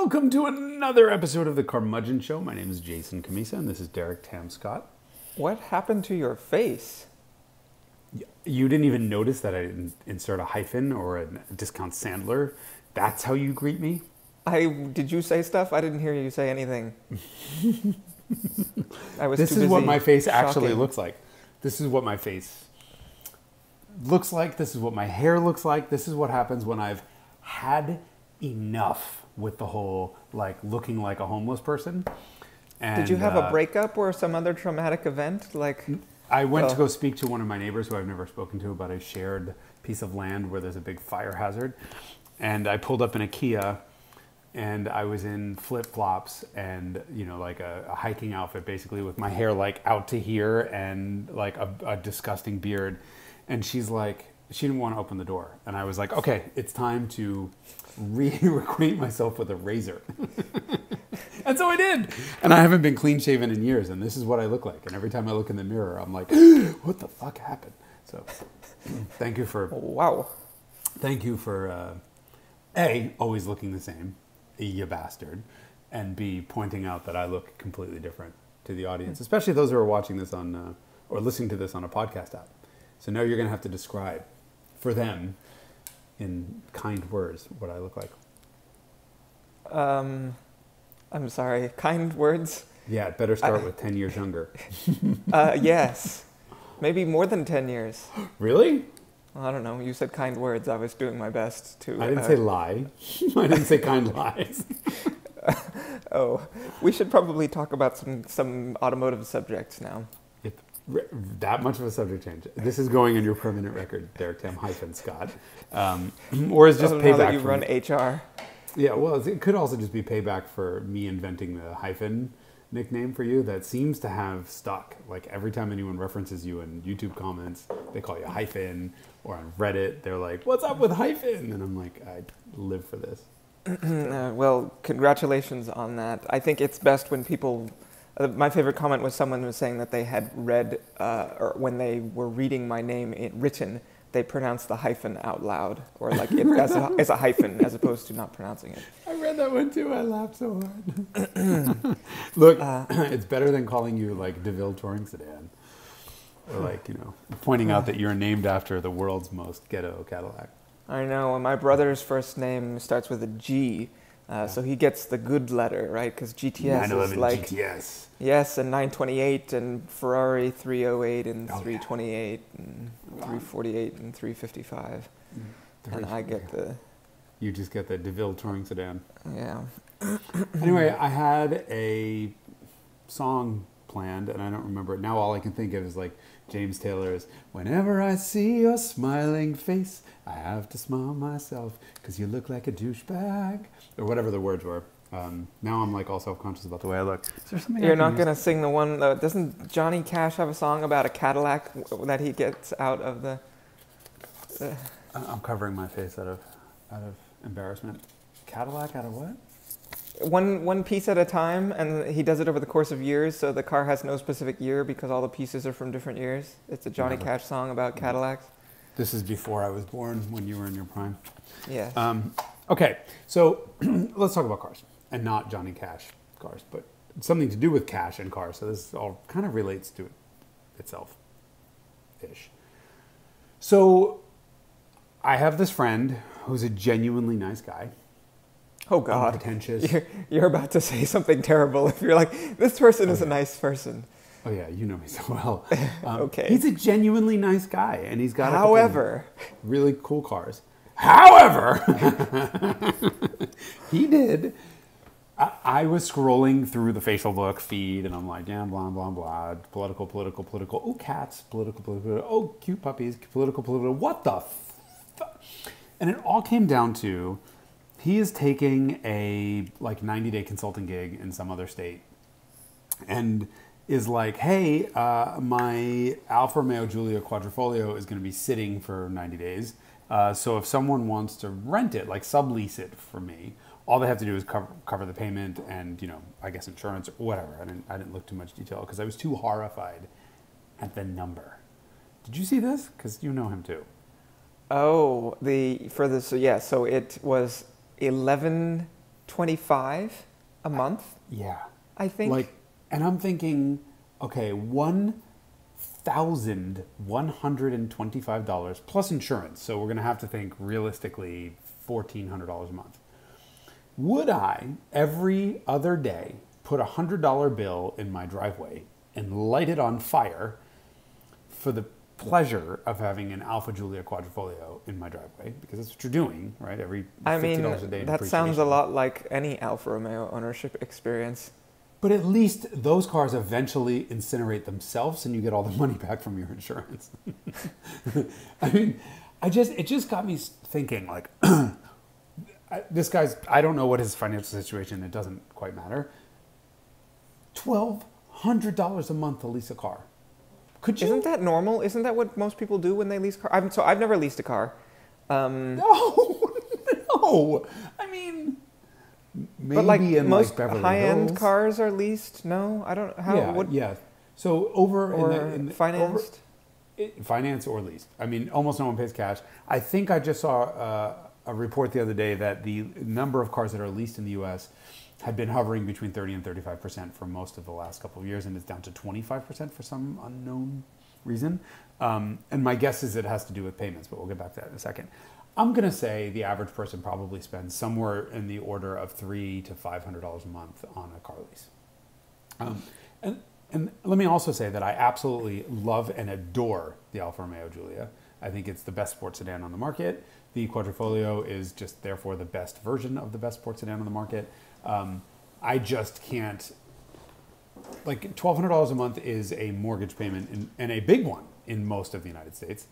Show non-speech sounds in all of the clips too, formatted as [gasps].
Welcome to another episode of the Carmudgeon Show. My name is Jason Cammisa, and this is Derek Tamscott. What happened to your face? You didn't even notice that I didn't insert a hyphen or a discount Sandler. That's how you greet me. I did you say stuff? I didn't hear you say anything. [laughs] I was This is what my face actually looks like. This is what my face looks like. This is what my hair looks like. This is what happens when I've had enough with the whole like looking like a homeless person. And, Did you have uh, a breakup or some other traumatic event? Like, I went to go speak to one of my neighbors who I've never spoken to about a shared piece of land where there's a big fire hazard. And I pulled up in a Kia and I was in flip flops and, you know, like a, a hiking outfit basically with my hair like out to here and like a, a disgusting beard. And she's like, she didn't want to open the door. And I was like, okay, it's time to re [laughs] reacquaint myself with a razor. [laughs] And so I did. And I haven't been clean shaven in years, and this is what I look like. And every time I look in the mirror, I'm like, [gasps] what the fuck happened? So [clears throat] thank you for wow. thank you for uh, A, always looking the same, you bastard, and B, pointing out that I look completely different to the audience, especially those who are watching this on uh, or listening to this on a podcast app. So now you're going to have to describe for them in kind words what I look like. Um, I'm sorry. Kind words. Yeah, better start I- with 10 years younger. [laughs] Uh, yes. Maybe more than ten years. [gasps] Really? I don't know. You said kind words. I was doing my best to. I didn't uh, say lie. [laughs] I didn't say kind lies. [laughs] Oh, we should probably talk about some some automotive subjects now. That much of a subject change. This is going in your permanent record, Derek Tam hyphen Scott. Um, [clears throat] or is just Oh, now payback you run HR. Yeah, well, it could also just be payback for me inventing the hyphen nickname for you that seems to have stuck. Like every time anyone references you in YouTube comments, they call you hyphen, or on Reddit, they're like, "What's up with hyphen?" And I'm like, I live for this. [clears throat] Uh, well, congratulations on that. I think it's best when people. Uh, my favorite comment was someone was saying that they had read, uh, or when they were reading my name it, written, they pronounced the hyphen out loud, or like it as a, as a hyphen as opposed to not pronouncing it. I read that one too. I laughed so hard. [clears throat] Look, Uh, [clears throat] it's better than calling you like DeVille touring sedan, or like you know, pointing out that you're named after the world's most ghetto Cadillac. I know. and My brother's first name starts with a G, uh, so he gets the good letter, right? Because GTS is like GTS. yes, and 928, and Ferrari 308, and Oh, yeah. 328, and 348, and 355, and I get the You just get the DeVille touring sedan. yeah. Anyway, I had a song planned, and I don't remember it now. All I can think of is like James Taylor's "Whenever I see your smiling face, I have to smile myself because you look like a douchebag," or whatever the words were. Um, now I'm like all self-conscious about the way I look. Is there something You're not use? gonna sing the one. Uh, doesn't Johnny Cash have a song about a Cadillac that he gets out of the? Uh, I'm covering my face out of out of embarrassment. Cadillac out of what? One one piece at a time, and he does it over the course of years. So the car has no specific year because all the pieces are from different years. It's a Johnny Cash song about Cadillacs. This is before I was born, when you were in your prime. Yeah. Um, okay, so [clears throat] let's talk about cars and not Johnny Cash cars, but something to do with cash and cars. So this all kind of relates to it itself ish. So I have this friend who's a genuinely nice guy, oh God. unpretentious. You're, you're about to say something terrible if you're like, this person is a nice person. Oh yeah, you know me so well. [laughs] Um, Okay. he's a genuinely nice guy, and he's got However, really cool cars. However, [laughs] he did. I, I was scrolling through the facial book feed, and I'm like, yeah, blah blah blah, political, political, political. Oh, cats, political, political. Oh, cute puppies, political, political. What the? F-? And it all came down to he is taking a like 90 day consulting gig in some other state and is like, hey, uh, my Alfa Romeo Giulia Quadrifoglio is going to be sitting for 90 days. Uh, so if someone wants to rent it, like sublease it for me, all they have to do is cover, cover the payment and, you know, I guess insurance or whatever. I didn't, I didn't look too much detail because I was too horrified at the number. Did you see this? Because you know him too. oh, the for the so yeah, so it was eleven 25 a month, Yeah. I think. Like, and I'm thinking, okay, one thousand one hundred and twenty-five dollars plus insurance. So we're gonna have to think realistically fourteen hundred dollars a month. Would I every other day put a hundred dollar bill in my driveway and light it on fire for the pleasure of having an Alfa Giulia Quadrifoglio in my driveway? Because that's what you're doing, right? Every I mean, a day that sounds a lot like any Alfa Romeo ownership experience. But at least those cars eventually incinerate themselves and you get all the money back from your insurance. [laughs] I mean, I just, it just got me thinking like, [clears throat] this guy's, I don't know what his financial situation, it doesn't quite matter. $1,200 a month to lease a car. Could you? Isn't that normal? Isn't that what most people do when they lease car? I'm, so I've never leased a car. Um, No, [laughs] no. I mean, maybe but like in most like Beverly high-end Hills. cars are leased. No, I don't. How yeah, would yeah. So over or in the, in the, over- financed? It, finance or leased. I mean, almost no one pays cash. I think I just saw uh, a report the other day that the number of cars that are leased in the U.S. had been hovering between 30 and 35 percent for most of the last couple of years, and it's down to 25 percent for some unknown reason. Um, and my guess is it has to do with payments, but we'll get back to that in a second. I'm going to say the average person probably spends somewhere in the order of three to five hundred dollars a month on a car lease. Um, and, and let me also say that I absolutely love and adore the Alfa Romeo Giulia. I think it's the best sports sedan on the market. The Quadrifoglio is just therefore the best version of the best sports sedan on the market. Um, I just can't. Like twelve hundred dollars a month is a mortgage payment in, and a big one in most of the United States.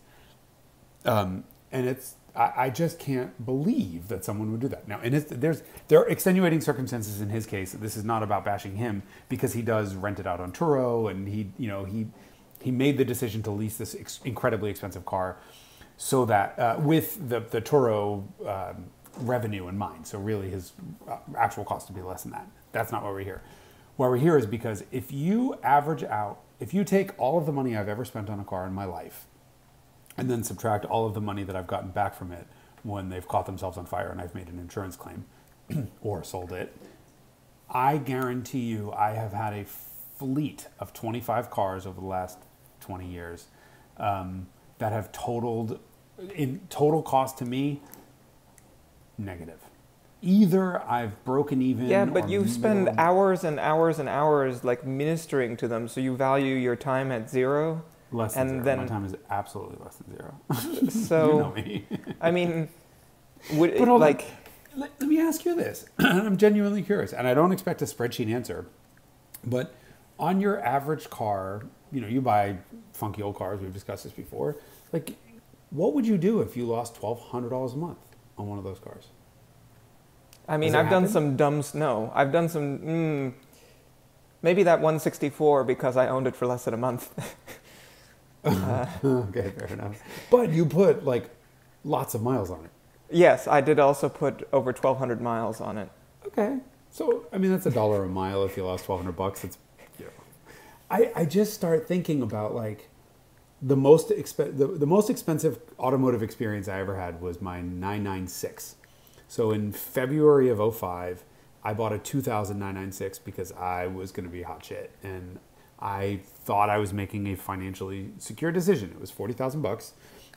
Um, and it's I, I just can't believe that someone would do that. Now, and there's there are extenuating circumstances in his case. This is not about bashing him because he does rent it out on Turo, and he you know he he made the decision to lease this ex- incredibly expensive car so that uh, with the the Turo um, revenue in mind. So really, his uh, actual cost would be less than that. That's not why we're here. Why we're here is because if you average out, if you take all of the money I've ever spent on a car in my life and then subtract all of the money that I've gotten back from it when they've caught themselves on fire and I've made an insurance claim [clears throat] or sold it, I guarantee you I have had a fleet of 25 cars over the last 20 years um, that have totaled, in total cost to me, negative. Either I've broken even. Yeah, but you spend hours and hours and hours like ministering to them, so you value your time at zero. less than and zero. My time is absolutely less than zero. [laughs] So you know me. [laughs] I mean, would But on. like let, let me ask you this. [clears throat] I'm genuinely curious, and I don't expect a spreadsheet answer, but on your average car, you know, you buy funky old cars. We've discussed this before. Like, what would you do if you lost twelve hundred dollars a month on one of those cars? I mean, I've done some dumb. s- No, I've done some. Mm, maybe that 164 because I owned it for less than a month. [laughs] uh, okay, fair enough. But you put like lots of miles on it. yes, I did also put over 1,200 miles on it. Okay. So I mean that's a dollar a mile if you lost twelve hundred bucks. It's you know. I, I just start thinking about like the most exp- the, the most expensive automotive experience I ever had was my 996. So in February of 05, I bought a 2000 996 because I was going to be hot shit and I thought I was making a financially secure decision. It was 40,000 bucks.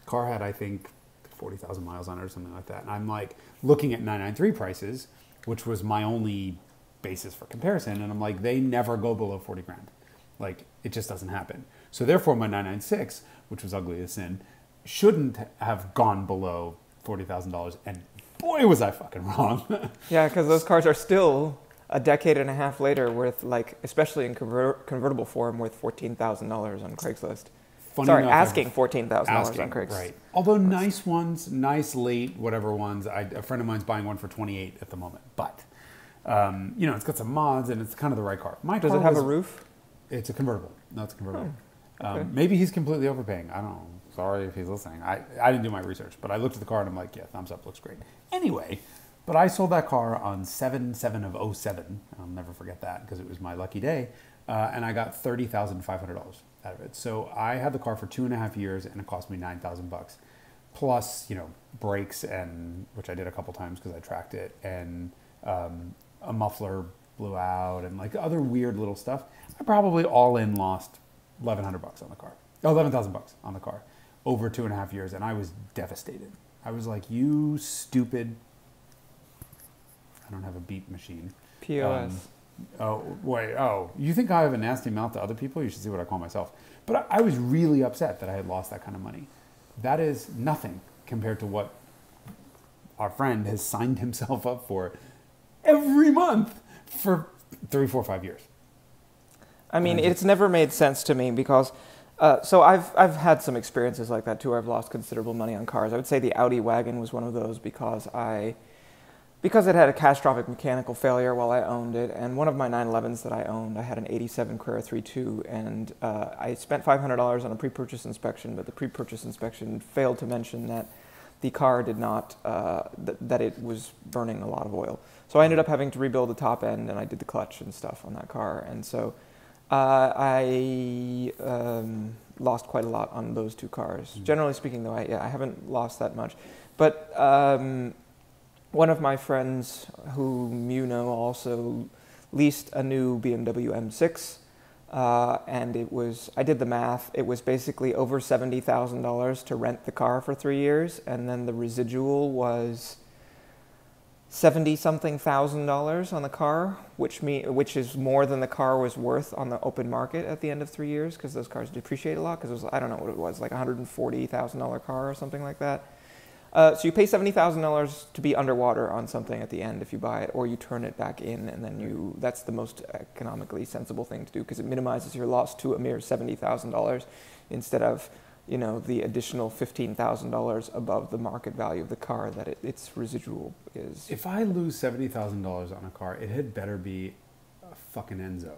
Car had I think 40,000 miles on it or something like that. And I'm like looking at 993 prices, which was my only basis for comparison. And I'm like, they never go below 40 grand. Like, it just doesn't happen. So therefore, my 996, which was ugly as sin, shouldn't have gone below $40,000. And boy, was I fucking wrong. [laughs] Yeah, because those cars are still a decade and a half later worth like, especially in conver- convertible form, worth fourteen thousand dollars on Craigslist. Funny Sorry, enough, asking fourteen thousand dollars on Craigslist. right? Although nice ones, nice late whatever ones. I, a friend of mine's buying one for twenty eight at the moment, but um, you know it's got some mods and it's kind of the right car. My Does car it have was- a roof? It's a convertible. No, it's a convertible. Oh, okay. um, maybe he's completely overpaying. I don't know. Sorry if he's listening. I, I didn't do my research, but I looked at the car and I'm like, yeah, thumbs up, looks great. Anyway, but I sold that car on 7 7 of 07. I'll never forget that because it was my lucky day. Uh, and I got $30,500 out of it. So I had the car for two and a half years and it cost me 9000 bucks plus, you know, brakes and, which I did a couple times because I tracked it, and um, a muffler blew out, and like other weird little stuff. I probably all in lost eleven hundred bucks on the car. Oh, eleven thousand bucks on the car over two and a half years, and I was devastated. I was like, "You stupid." I don't have a beep machine. POS. Um, oh wait, oh, you think I have a nasty mouth to other people? You should see what I call myself. But I, I was really upset that I had lost that kind of money. That is nothing compared to what our friend has signed himself up for every month for three, four, five years. I mean, it's never made sense to me because. Uh, so I've I've had some experiences like that too. Where I've lost considerable money on cars. I would say the Audi wagon was one of those because I because it had a catastrophic mechanical failure while I owned it, and one of my 911s that I owned, I had an 87 Carrera 3.2, and uh, I spent $500 on a pre-purchase inspection, but the pre-purchase inspection failed to mention that the car did not, uh, th- that it was burning a lot of oil. So I ended up having to rebuild the top end, and I did the clutch and stuff on that car, and so uh, I um, lost quite a lot on those two cars. Mm. Generally speaking, though, I, yeah, I haven't lost that much, but. Um, one of my friends, whom you know, also leased a new BMW M6, uh, and it was I did the math. It was basically over seventy thousand dollars to rent the car for three years, and then the residual was seventy something thousand dollars on the car, which me which is more than the car was worth on the open market at the end of three years because those cars depreciate a lot. Because it was I don't know what it was like a hundred and forty thousand dollar car or something like that. Uh, so you pay seventy thousand dollars to be underwater on something at the end if you buy it, or you turn it back in, and then you. That's the most economically sensible thing to do because it minimizes your loss to a mere seventy thousand dollars, instead of, you know, the additional fifteen thousand dollars above the market value of the car that it, its residual is. If I lose seventy thousand dollars on a car, it had better be a fucking Enzo,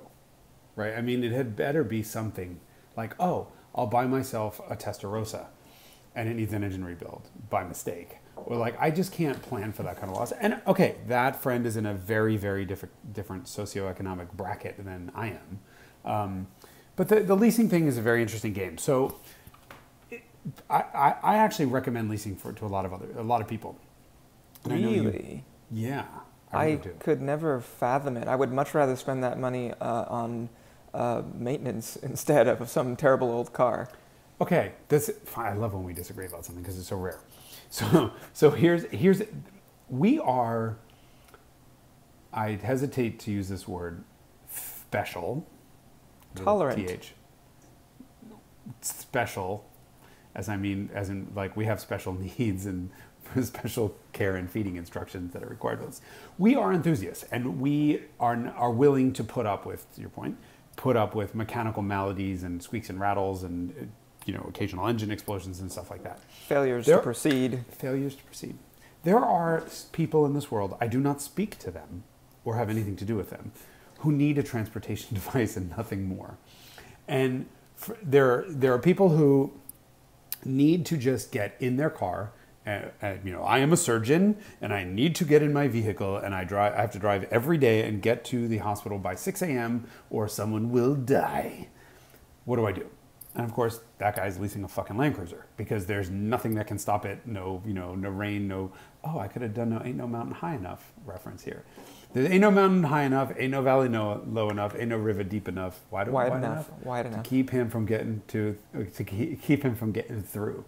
right? I mean, it had better be something like, oh, I'll buy myself a Testarossa, and it needs an engine rebuild by mistake, or like I just can't plan for that kind of loss. And okay, that friend is in a very, very different different socioeconomic bracket than I am. Um, but the, the leasing thing is a very interesting game. So. I, I, I actually recommend leasing for to a lot of other a lot of people. And I know you- really. yeah, I, I could never fathom it. I would much rather spend that money uh, on uh, maintenance [laughs] instead of some terrible old car. Okay, this I love when we disagree about something because it's so rare. [laughs] So so here's here's we are. I hesitate to use this word, special. Tolerant. th. Special, as I mean, as in like we have special [laughs] needs and special care and feeding instructions that are required of us. We are enthusiasts, and we are are willing to put up with to your point, put up with mechanical maladies and squeaks and rattles and uh, you know occasional engine explosions and stuff like that. Failures There- to proceed. Failures to proceed. There are people in this world. I do not speak to them or have anything to do with them, who need a transportation [laughs] device and nothing more. And for, there there are people who need to just get in their car. Uh, uh, you know, I am a surgeon, and I need to get in my vehicle, and I drive. I have to drive every day and get to the hospital by 6 a.m. or someone will die. What do I do? And of course, that guy's leasing a fucking Land Cruiser because there's nothing that can stop it. No, you know, no rain, no. Oh, I could have done no ain't no mountain high enough reference here. There ain't no mountain high enough, ain't no valley no, low enough, ain't no river deep enough, wide, Wide enough, wide to keep him from getting to to keep him from getting through.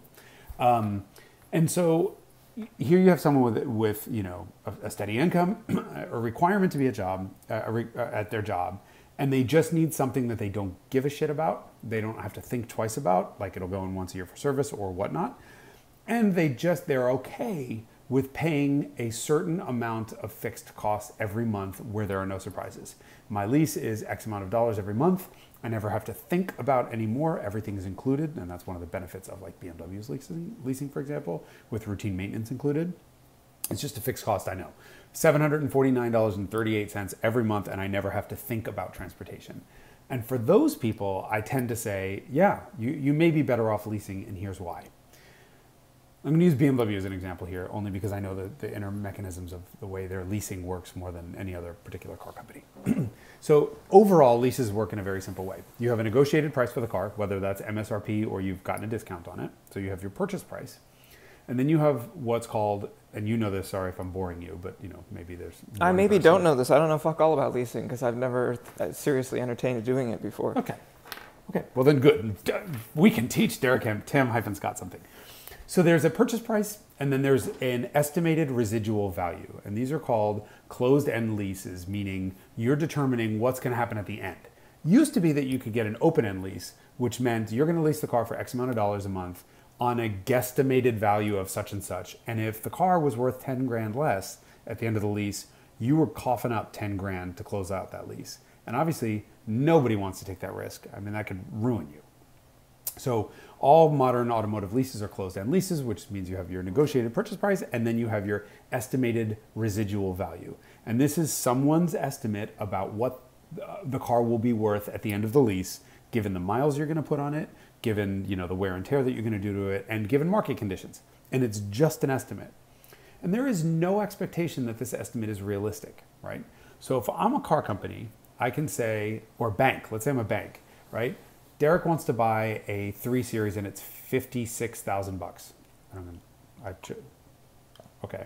Um, and so here you have someone with with you know a, a steady income, [clears throat] a requirement to be a job a re, at their job, and they just need something that they don't give a shit about. They don't have to think twice about, like it'll go in once a year for service or whatnot, and they just they're okay with paying a certain amount of fixed costs every month where there are no surprises. My lease is X amount of dollars every month. I never have to think about anymore. Everything is included, and that's one of the benefits of like BMW's leasing, leasing for example, with routine maintenance included. It's just a fixed cost, I know. $749.38 every month, and I never have to think about transportation. And for those people, I tend to say, yeah, you, you may be better off leasing, and here's why. I'm going to use BMW as an example here, only because I know the, the inner mechanisms of the way their leasing works more than any other particular car company. [clears throat] so, overall, leases work in a very simple way. You have a negotiated price for the car, whether that's MSRP or you've gotten a discount on it. So, you have your purchase price. And then you have what's called, and you know this. Sorry if I'm boring you, but you know maybe there's. I maybe don't know this. I don't know fuck all about leasing because I've never uh, seriously entertained doing it before. Okay. Okay. Well, then good. We can teach Derek Tam hyphen Scott something. So there's a purchase price and then there's an estimated residual value. And these are called closed end leases, meaning you're determining what's going to happen at the end. Used to be that you could get an open end lease, which meant you're going to lease the car for X amount of dollars a month on a guesstimated value of such and such. And if the car was worth 10 grand less at the end of the lease, you were coughing up 10 grand to close out that lease. And obviously, nobody wants to take that risk. I mean, that could ruin you. So all modern automotive leases are closed-end leases, which means you have your negotiated purchase price and then you have your estimated residual value. And this is someone's estimate about what uh, the car will be worth at the end of the lease, given the miles you're going to put on it, given you know the wear and tear that you're going to do to it, and given market conditions. And it's just an estimate. And there is no expectation that this estimate is realistic, right? So if I'm a car company, I can say, or bank, let's say I'm a bank, right? Derek wants to buy a three series and it's fifty-six thousand bucks. I cho- okay.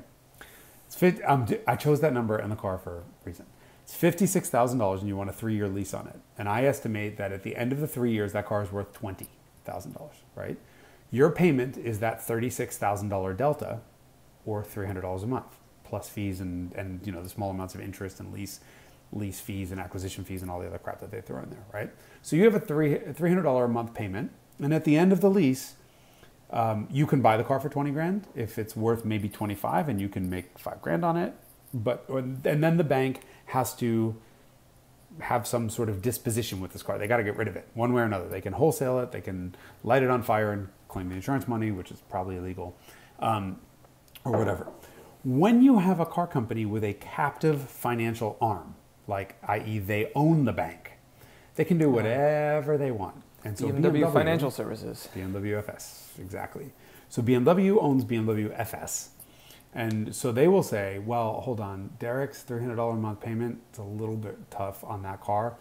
It's fit, um, I chose that number in the car for a reason. It's fifty-six thousand dollars, and you want a three-year lease on it. And I estimate that at the end of the three years, that car is worth twenty thousand dollars. Right? Your payment is that thirty-six thousand dollar delta, or three hundred dollars a month, plus fees and and you know the small amounts of interest and lease lease fees and acquisition fees and all the other crap that they throw in there, right? So you have a three three hundred dollar a month payment, and at the end of the lease, um, you can buy the car for twenty grand if it's worth maybe twenty five, and you can make five grand on it. But and then the bank has to have some sort of disposition with this car. They got to get rid of it one way or another. They can wholesale it, they can light it on fire and claim the insurance money, which is probably illegal, um, or whatever. When you have a car company with a captive financial arm, like i.e., they own the bank, they can do whatever they want. And so BMW Financial Services. BMW FS, exactly. So BMW owns BMW FS. And so they will say, well, hold on, Derek's $300 a month payment, it's a little bit tough on that car.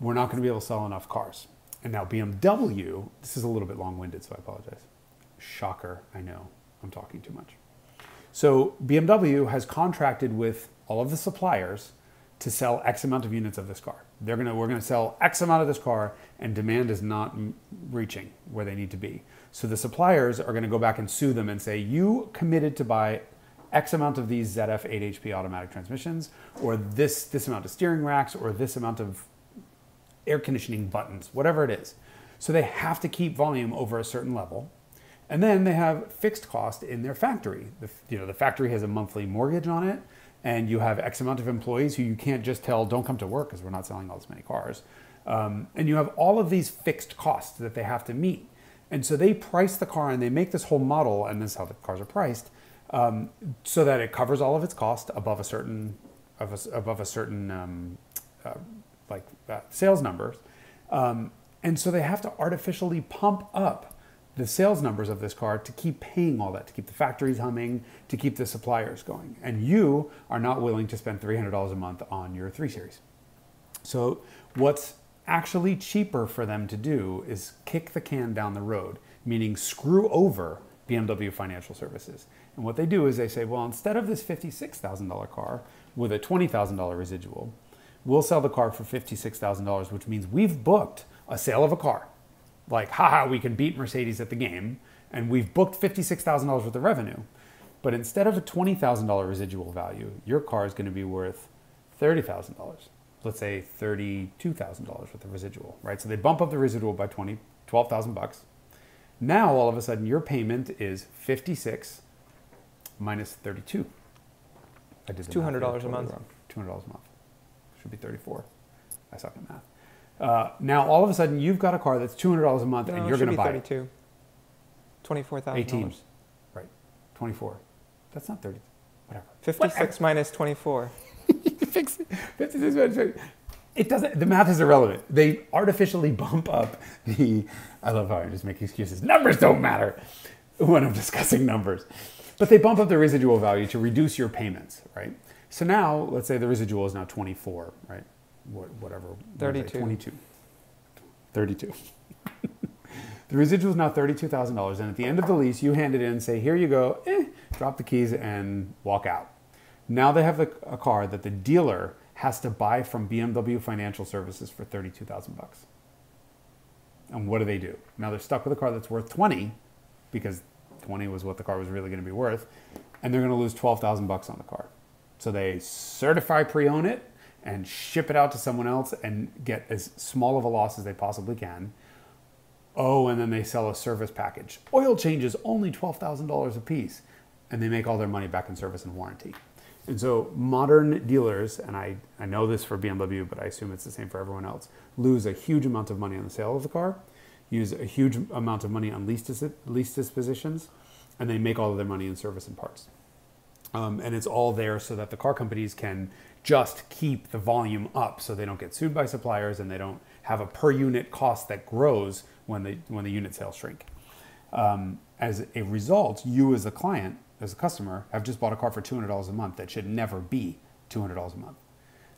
We're not going to be able to sell enough cars. And now BMW, this is a little bit long winded, so I apologize. Shocker, I know, I'm talking too much. So BMW has contracted with all of the suppliers to sell X amount of units of this car. They're gonna, we're to sell X amount of this car, and demand is not reaching where they need to be. So the suppliers are to go back and sue them and say, you committed to buy X amount of these ZF 8 HP automatic transmissions, or this this amount of steering racks, or this amount of air conditioning buttons, whatever it is. So they have to keep volume over a certain level. And then they have fixed cost in their factory. The, you know, the factory has a monthly mortgage on it, and you have X amount of employees who you can't just tell don't come to work because we're not selling all this many cars. Um, and you have all of these fixed costs that they have to meet. And so they price the car and they make this whole model, and this is how the cars are priced, um, so that it covers all of its cost above a certain a, above a certain um, uh, like uh, sales numbers. Um, and so they have to artificially pump up the sales numbers of this car to keep paying all that, to keep the factories humming, to keep the suppliers going. And you are not willing to spend $300 a month on your 3 Series. So, what's actually cheaper for them to do is kick the can down the road, meaning screw over BMW Financial Services. And what they do is they say, well, instead of this $56,000 car with a $20,000 residual, we'll sell the car for $56,000, which means we've booked a sale of a car. Like, haha, we can beat Mercedes at the game, and we've booked $56,000 worth of revenue. But instead of a $20,000 residual value, your car is going to be worth $30,000. Let's say $32,000 worth of residual, right? So they bump up the residual by 20, 12,000 bucks. Now all of a sudden your payment is 56 minus 32. I did the $200 a month. $200 a month. Should be 34. I suck at math. Uh, now all of a sudden you've got a car that's $200 a month No, and you're going to buy it. 32. $24,000. 18. Right. 24. That's not 30. Whatever. 56 minus 24. [laughs] Fix it. 56 minus 30. It doesn't, the math is irrelevant. They artificially bump up the, I love how I just make excuses. Numbers don't matter when I'm discussing numbers. But they bump up the residual value to reduce your payments, right? So now, let's say the residual is now 24, right? What, whatever. what is 32. 22. 32. [laughs] The residual is now $32,000. And at the end of the lease, you hand it in, say, here you go, eh, drop the keys and walk out. Now they have a, a car that the dealer has to buy from BMW Financial Services for 32,000 bucks. And what do they do? Now they're stuck with a car that's worth 20 because 20 was what the car was really going to be worth, and they're going to lose 12,000 bucks on the car. So they certify pre-own it and ship it out to someone else and get as small of a loss as they possibly can. Oh, and then they sell a service package. Oil changes only $12,000 a piece, and they make all their money back in service and warranty. And so modern dealers, and I, I know this for BMW, but I assume it's the same for everyone else, lose a huge amount of money on the sale of the car, use a huge amount of money on lease, dis- lease dispositions, and they make all of their money in service and parts. Um, and it's all there so that the car companies can just keep the volume up so they don't get sued by suppliers and they don't have a per unit cost that grows when the, when the unit sales shrink. Um, as a result, you as a client, as a customer, have just bought a car for $200 a month that should never be $200 a month.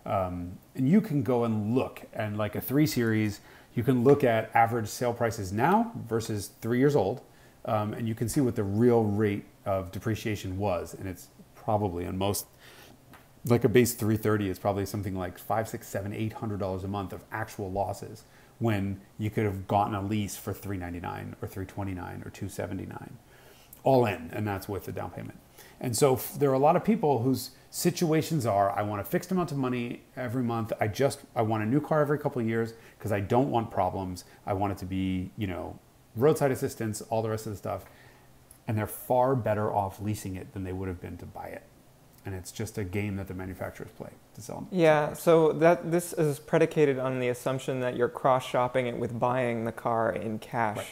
Um, and you can go and look and like a three series, you can look at average sale prices now versus three years old, um, and you can see what the real rate of depreciation was. And it's probably on most, like a base 330 is probably something like five, six, seven, eight hundred dollars a month of actual losses when you could have gotten a lease for 399 or 329 or 279 all in and that's with the down payment. And so there are a lot of people whose situations are i want a fixed amount of money every month. I just i want a new car every couple of years because i don't want problems. I want it to be you know roadside assistance all the rest of the stuff. And they're far better off leasing it than they would have been to buy it and it's just a game that the manufacturers play to sell them Yeah, so that this is predicated on the assumption that you're cross shopping it with buying the car in cash Right.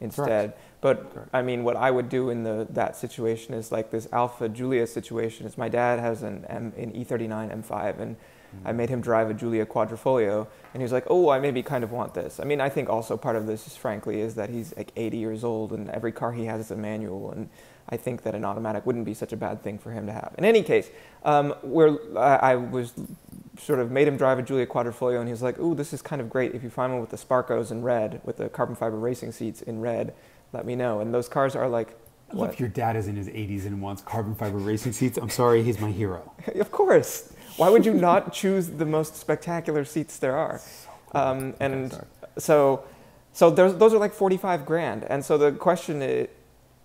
instead. But Correct. I mean, what I would do in the that situation is like this Alfa Giulia situation. Is my dad has an M, an E39 M5, and I made him drive a Giulia Quadrifoglio, and he was like, "Oh, I maybe kind of want this." I mean, I think also part of this is frankly is that he's like 80 years old, and every car he has is a manual, and I think that an automatic wouldn't be such a bad thing for him to have. In any case, um, where I, I was sort of made him drive a Giulia Quadrifoglio, and he was like, "Ooh, this is kind of great. If you find one with the Sparcos in red, with the carbon fiber racing seats in red, let me know." And those cars are like, what? your dad is in his 80s and wants carbon fiber racing seats. I'm sorry, he's my hero. [laughs] of course. Why would you not choose the most spectacular seats there are? Um, and sorry. so, so those are like 45 grand. And so the question is,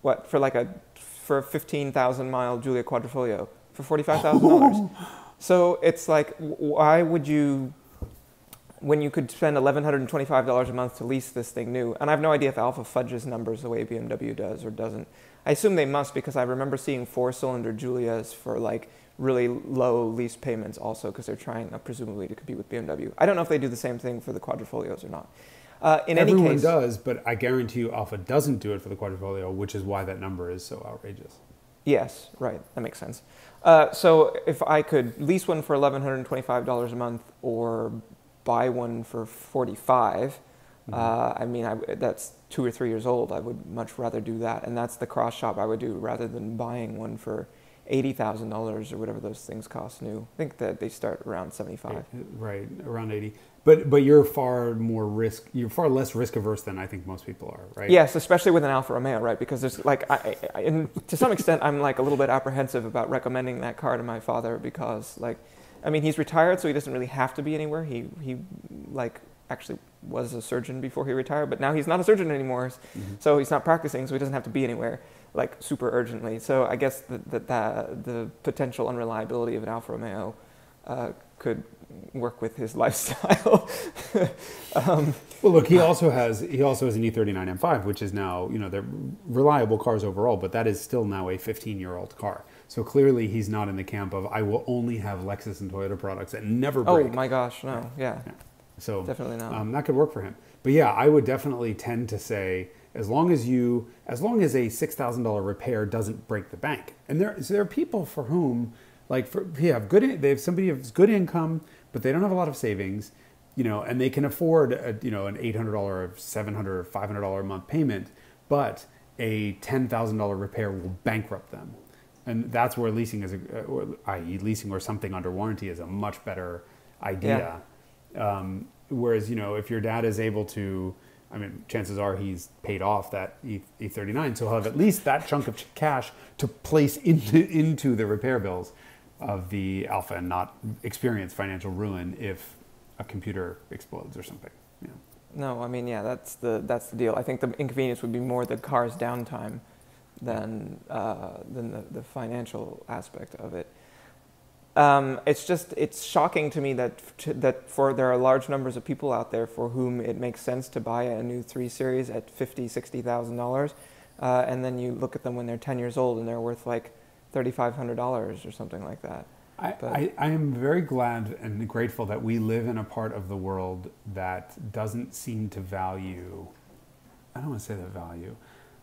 what for like a for a 15,000 mile Giulia Quadrifoglio for 45,000 dollars? [laughs] so it's like, why would you? When you could spend $1,125 a month to lease this thing new, and I have no idea if Alfa fudges numbers the way BMW does or doesn't. I assume they must because I remember seeing four-cylinder Giulias for like really low lease payments also because they're trying uh, presumably to compete with BMW. I don't know if they do the same thing for the Quadrifoglios or not. Uh, in Everyone any case, does, but I guarantee you Alfa doesn't do it for the Quadrifoglio, which is why that number is so outrageous. yes, right, that makes sense. Uh, so if I could lease one for eleven hundred twenty-five dollars a month or buy one for forty-five, Mm-hmm. uh, I mean I, that's two or three years old. I would much rather do that, and that's the cross shop I would do rather than buying one for eighty thousand dollars or whatever those things cost new. I think that they start around seventy-five. Right, around 80. But but you're far more risk, you're far less risk averse than I think most people are, right? Yes, especially with an Alfa Romeo, right? Because there's like, I, I, and to some extent, I'm like a little bit apprehensive about recommending that car to my father because, like, I mean, he's retired, so he doesn't really have to be anywhere. He he like actually was a surgeon before he retired, but now he's not a surgeon anymore, Mhm. so he's not practicing, so he doesn't have to be anywhere like super urgently. So I guess that that the, the potential unreliability of an Alfa Romeo uh, could work with his [laughs] lifestyle. [laughs] um, Well, look, he also has he also has an E E39 M5, which is now you know they're reliable cars overall, but that is still now a 15 year old car. So clearly, he's not in the camp of I will only have Lexus and Toyota products that never break. oh break. my gosh, no, yeah, so definitely not. um, that could work for him. But yeah, I would definitely tend to say as long as you as long as a six thousand dollar repair doesn't break the bank, and there so there are people for whom like for they have good they have somebody who has good income, but they don't have a lot of savings, you know, and they can afford a, you know an $800 or $700 or five hundred dollar a month payment, but a ten thousand dollar repair will bankrupt them. And that's where leasing is, a, uh, or, i.e., leasing or something under warranty is a much better idea. Um, whereas, you know, if your dad is able to, I mean, chances are he's paid off that E E39, so he'll have at least that chunk of cash to place into into the repair bills of the Alfa and not experience financial ruin if a computer explodes or something. Yeah. No, I mean, yeah, that's the that's the deal. I think the inconvenience would be more the car's downtime than uh, than the, the financial aspect of it. Um, it's just it's shocking to me that that for there are large numbers of people out there for whom it makes sense to buy a new three series at fifty, sixty thousand uh, dollars, and then you look at them when they're ten years old and they're worth like thirty five hundred dollars or something like that. I, I, I, am very glad and grateful that we live in a part of the world that doesn't seem to value. I don't want to say that value.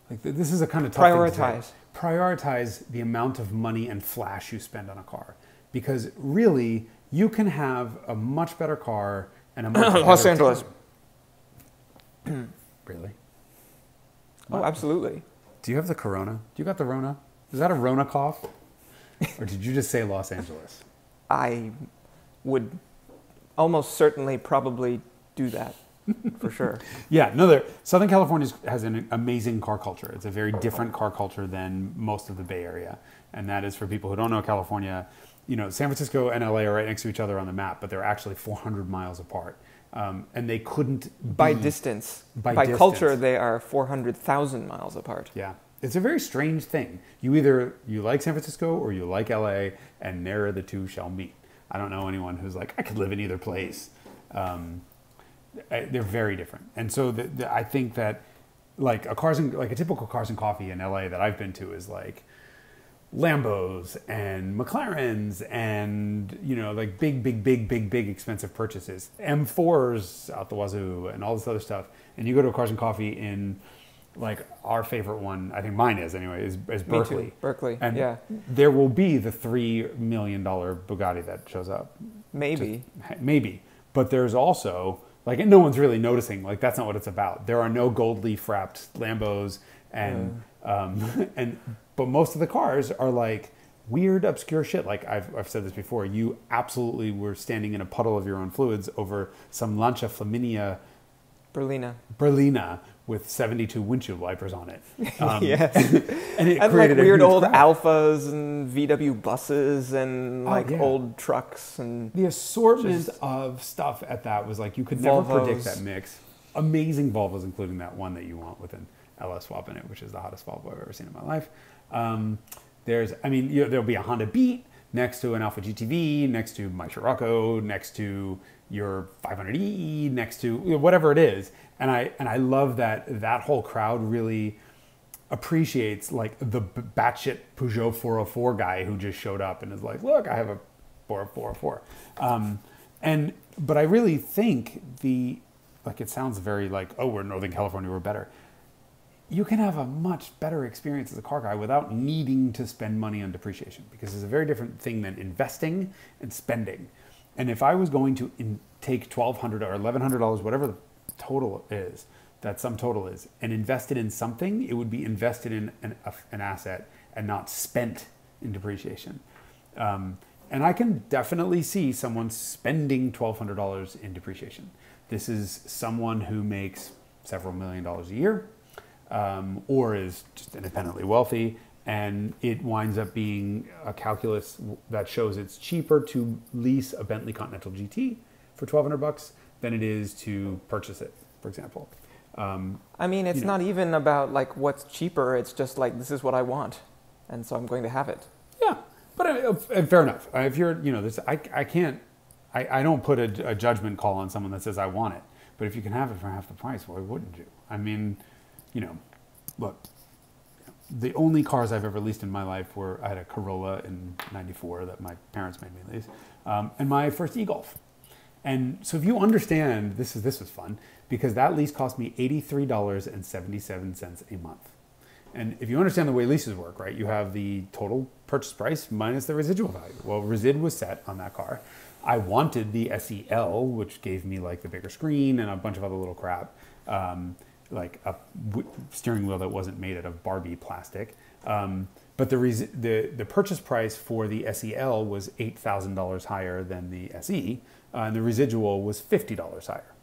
Like this is a kind of tough prioritize. Prioritize the amount of money and flash you spend on a car, because really you can have a much better car and a much [coughs] Los Angeles. [clears throat] really? Oh, absolutely. Do you have the Corona? Do you got the Rona? Is that a Rona cough? or did you just say Los Angeles? I would almost certainly probably do that for sure. [laughs] yeah, no, there. Southern California has an amazing car culture. It's a very different car culture than most of the Bay Area, and that is for people who don't know California. You know, San Francisco and LA are right next to each other on the map, but they're actually 400 miles apart. Um, and they couldn't by distance. By, by distance. culture, they are 400,000 miles apart. Yeah, it's a very strange thing. You either you like San Francisco or you like LA, and there the two shall meet. I don't know anyone who's like I could live in either place. Um, they're very different, and so the, the, I think that like a cars and like a typical cars and coffee in LA that I've been to is like Lambos and McLarens and you know like big big big big big expensive purchases M4s out the wazoo and all this other stuff and you go to a cars and coffee in like our favorite one, I think mine is anyway, is, is Berkeley. too. Berkeley, and yeah. There will be the three million dollar Bugatti that shows up. Maybe. Just, maybe. But there's also like no one's really noticing. Like that's not what it's about. There are no gold leaf wrapped Lambos and uh. Um, [laughs] and but most of the cars are like weird obscure shit. Like I've I've said this before. You absolutely were standing in a puddle of your own fluids over some Lancia Flaminia. Berlina. Berlina with 72 windshield wipers on it. [laughs] Um, yes. [laughs] and it and like weird old crowd. Alphas and VW buses and oh, like yeah. old trucks and the assortment of stuff at that was like you could Volvos. never predict that mix. Amazing Volvos, including that one that you want with an LS swap in it, which is the hottest Volvo I've ever seen in my life. Um, there's, I mean, you know, there'll be a Honda Beat next to an Alfa GTV, next to my Scirocco, next to your 500e, next to whatever it is, and I and I love that that whole crowd really appreciates like the batshit Peugeot 404 guy who just showed up and is like, look, I have a 404. Um, and but I really think the like it sounds very like oh we're Northern California we're better. You can have a much better experience as a car guy without needing to spend money on depreciation because it's a very different thing than investing and spending. And if I was going to in, take 1,200 or eleven hundred dollars, whatever the total is, that sum total is, and invested in something, it would be invested in an, an asset and not spent in depreciation. Um, and I can definitely see someone spending $1,200 in depreciation. This is someone who makes several million dollars a year um, or is just independently wealthy. And it winds up being a calculus that shows it's cheaper to lease a Bentley Continental GT for 1200 bucks than it is to purchase it, for example. Um, I mean, it's not know. even about like what's cheaper. It's just like this is what I want, and so I'm going to have it. Yeah, but uh, uh fair enough. Uh, if you're, you know, this, I, I can't, I, I don't put a, a, judgment call on someone that says I want it. But if you can have it for half the price, why wouldn't you? I mean, you know, look, the only cars I've ever leased in my life were I had a Corolla in '94 that my parents made me lease, um, and my first e-Golf. And so if you understand, this is this was fun because that lease cost me $83.77 a month. And if you understand the way leases work, right, you have the total purchase price minus the residual value. Well, resid was set on that car. I wanted the SEL, which gave me like the bigger screen and a bunch of other little crap, um, like a steering wheel that wasn't made out of Barbie plastic. Um, but the, the the purchase price for the SEL was eight thousand dollars higher than the SE, uh, and the residual was $50 higher.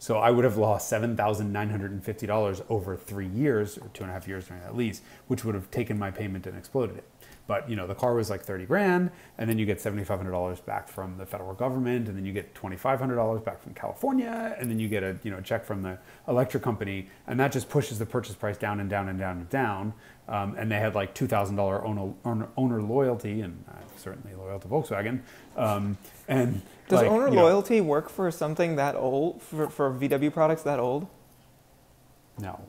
So I would have lost seven thousand nine hundred and fifty dollars over three years or two and a half years during that lease, which would have taken my payment and exploded it. But you know, the car was like thirty grand, and then you get seventy five hundred dollars back from the federal government, and then you get twenty five hundred dollars back from California, and then you get a you know check from the electric company, and that just pushes the purchase price down and down and down and down. Um, and they had like two thousand dollar owner owner loyalty, and I'm certainly loyal to Volkswagen. Um, and Does like, owner you know, loyalty work for something that old, for, for VW products that old? No,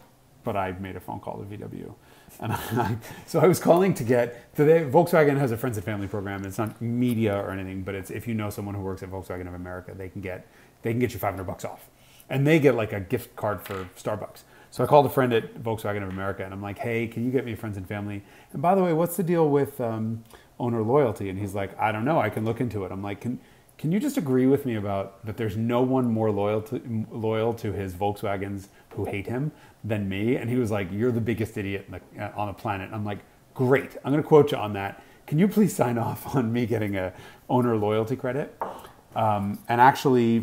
but I made a phone call to VW. And I, so I was calling to get, they, Volkswagen has a friends and family program. It's not media or anything, but it's if you know someone who works at Volkswagen of America, they can get, they can get you 500 bucks off. And they get like a gift card for Starbucks. So I called a friend at Volkswagen of America and I'm like, hey, can you get me friends and family? And by the way, what's the deal with um, owner loyalty? And he's like, I don't know. I can look into it. I'm like, can, can you just agree with me about that there's no one more loyal to, loyal to his Volkswagens who hate him than me? And he was like, You're the biggest idiot the, uh, on the planet. And I'm like, Great. I'm going to quote you on that. Can you please sign [laughs] off on me getting a owner loyalty credit? Um, and actually,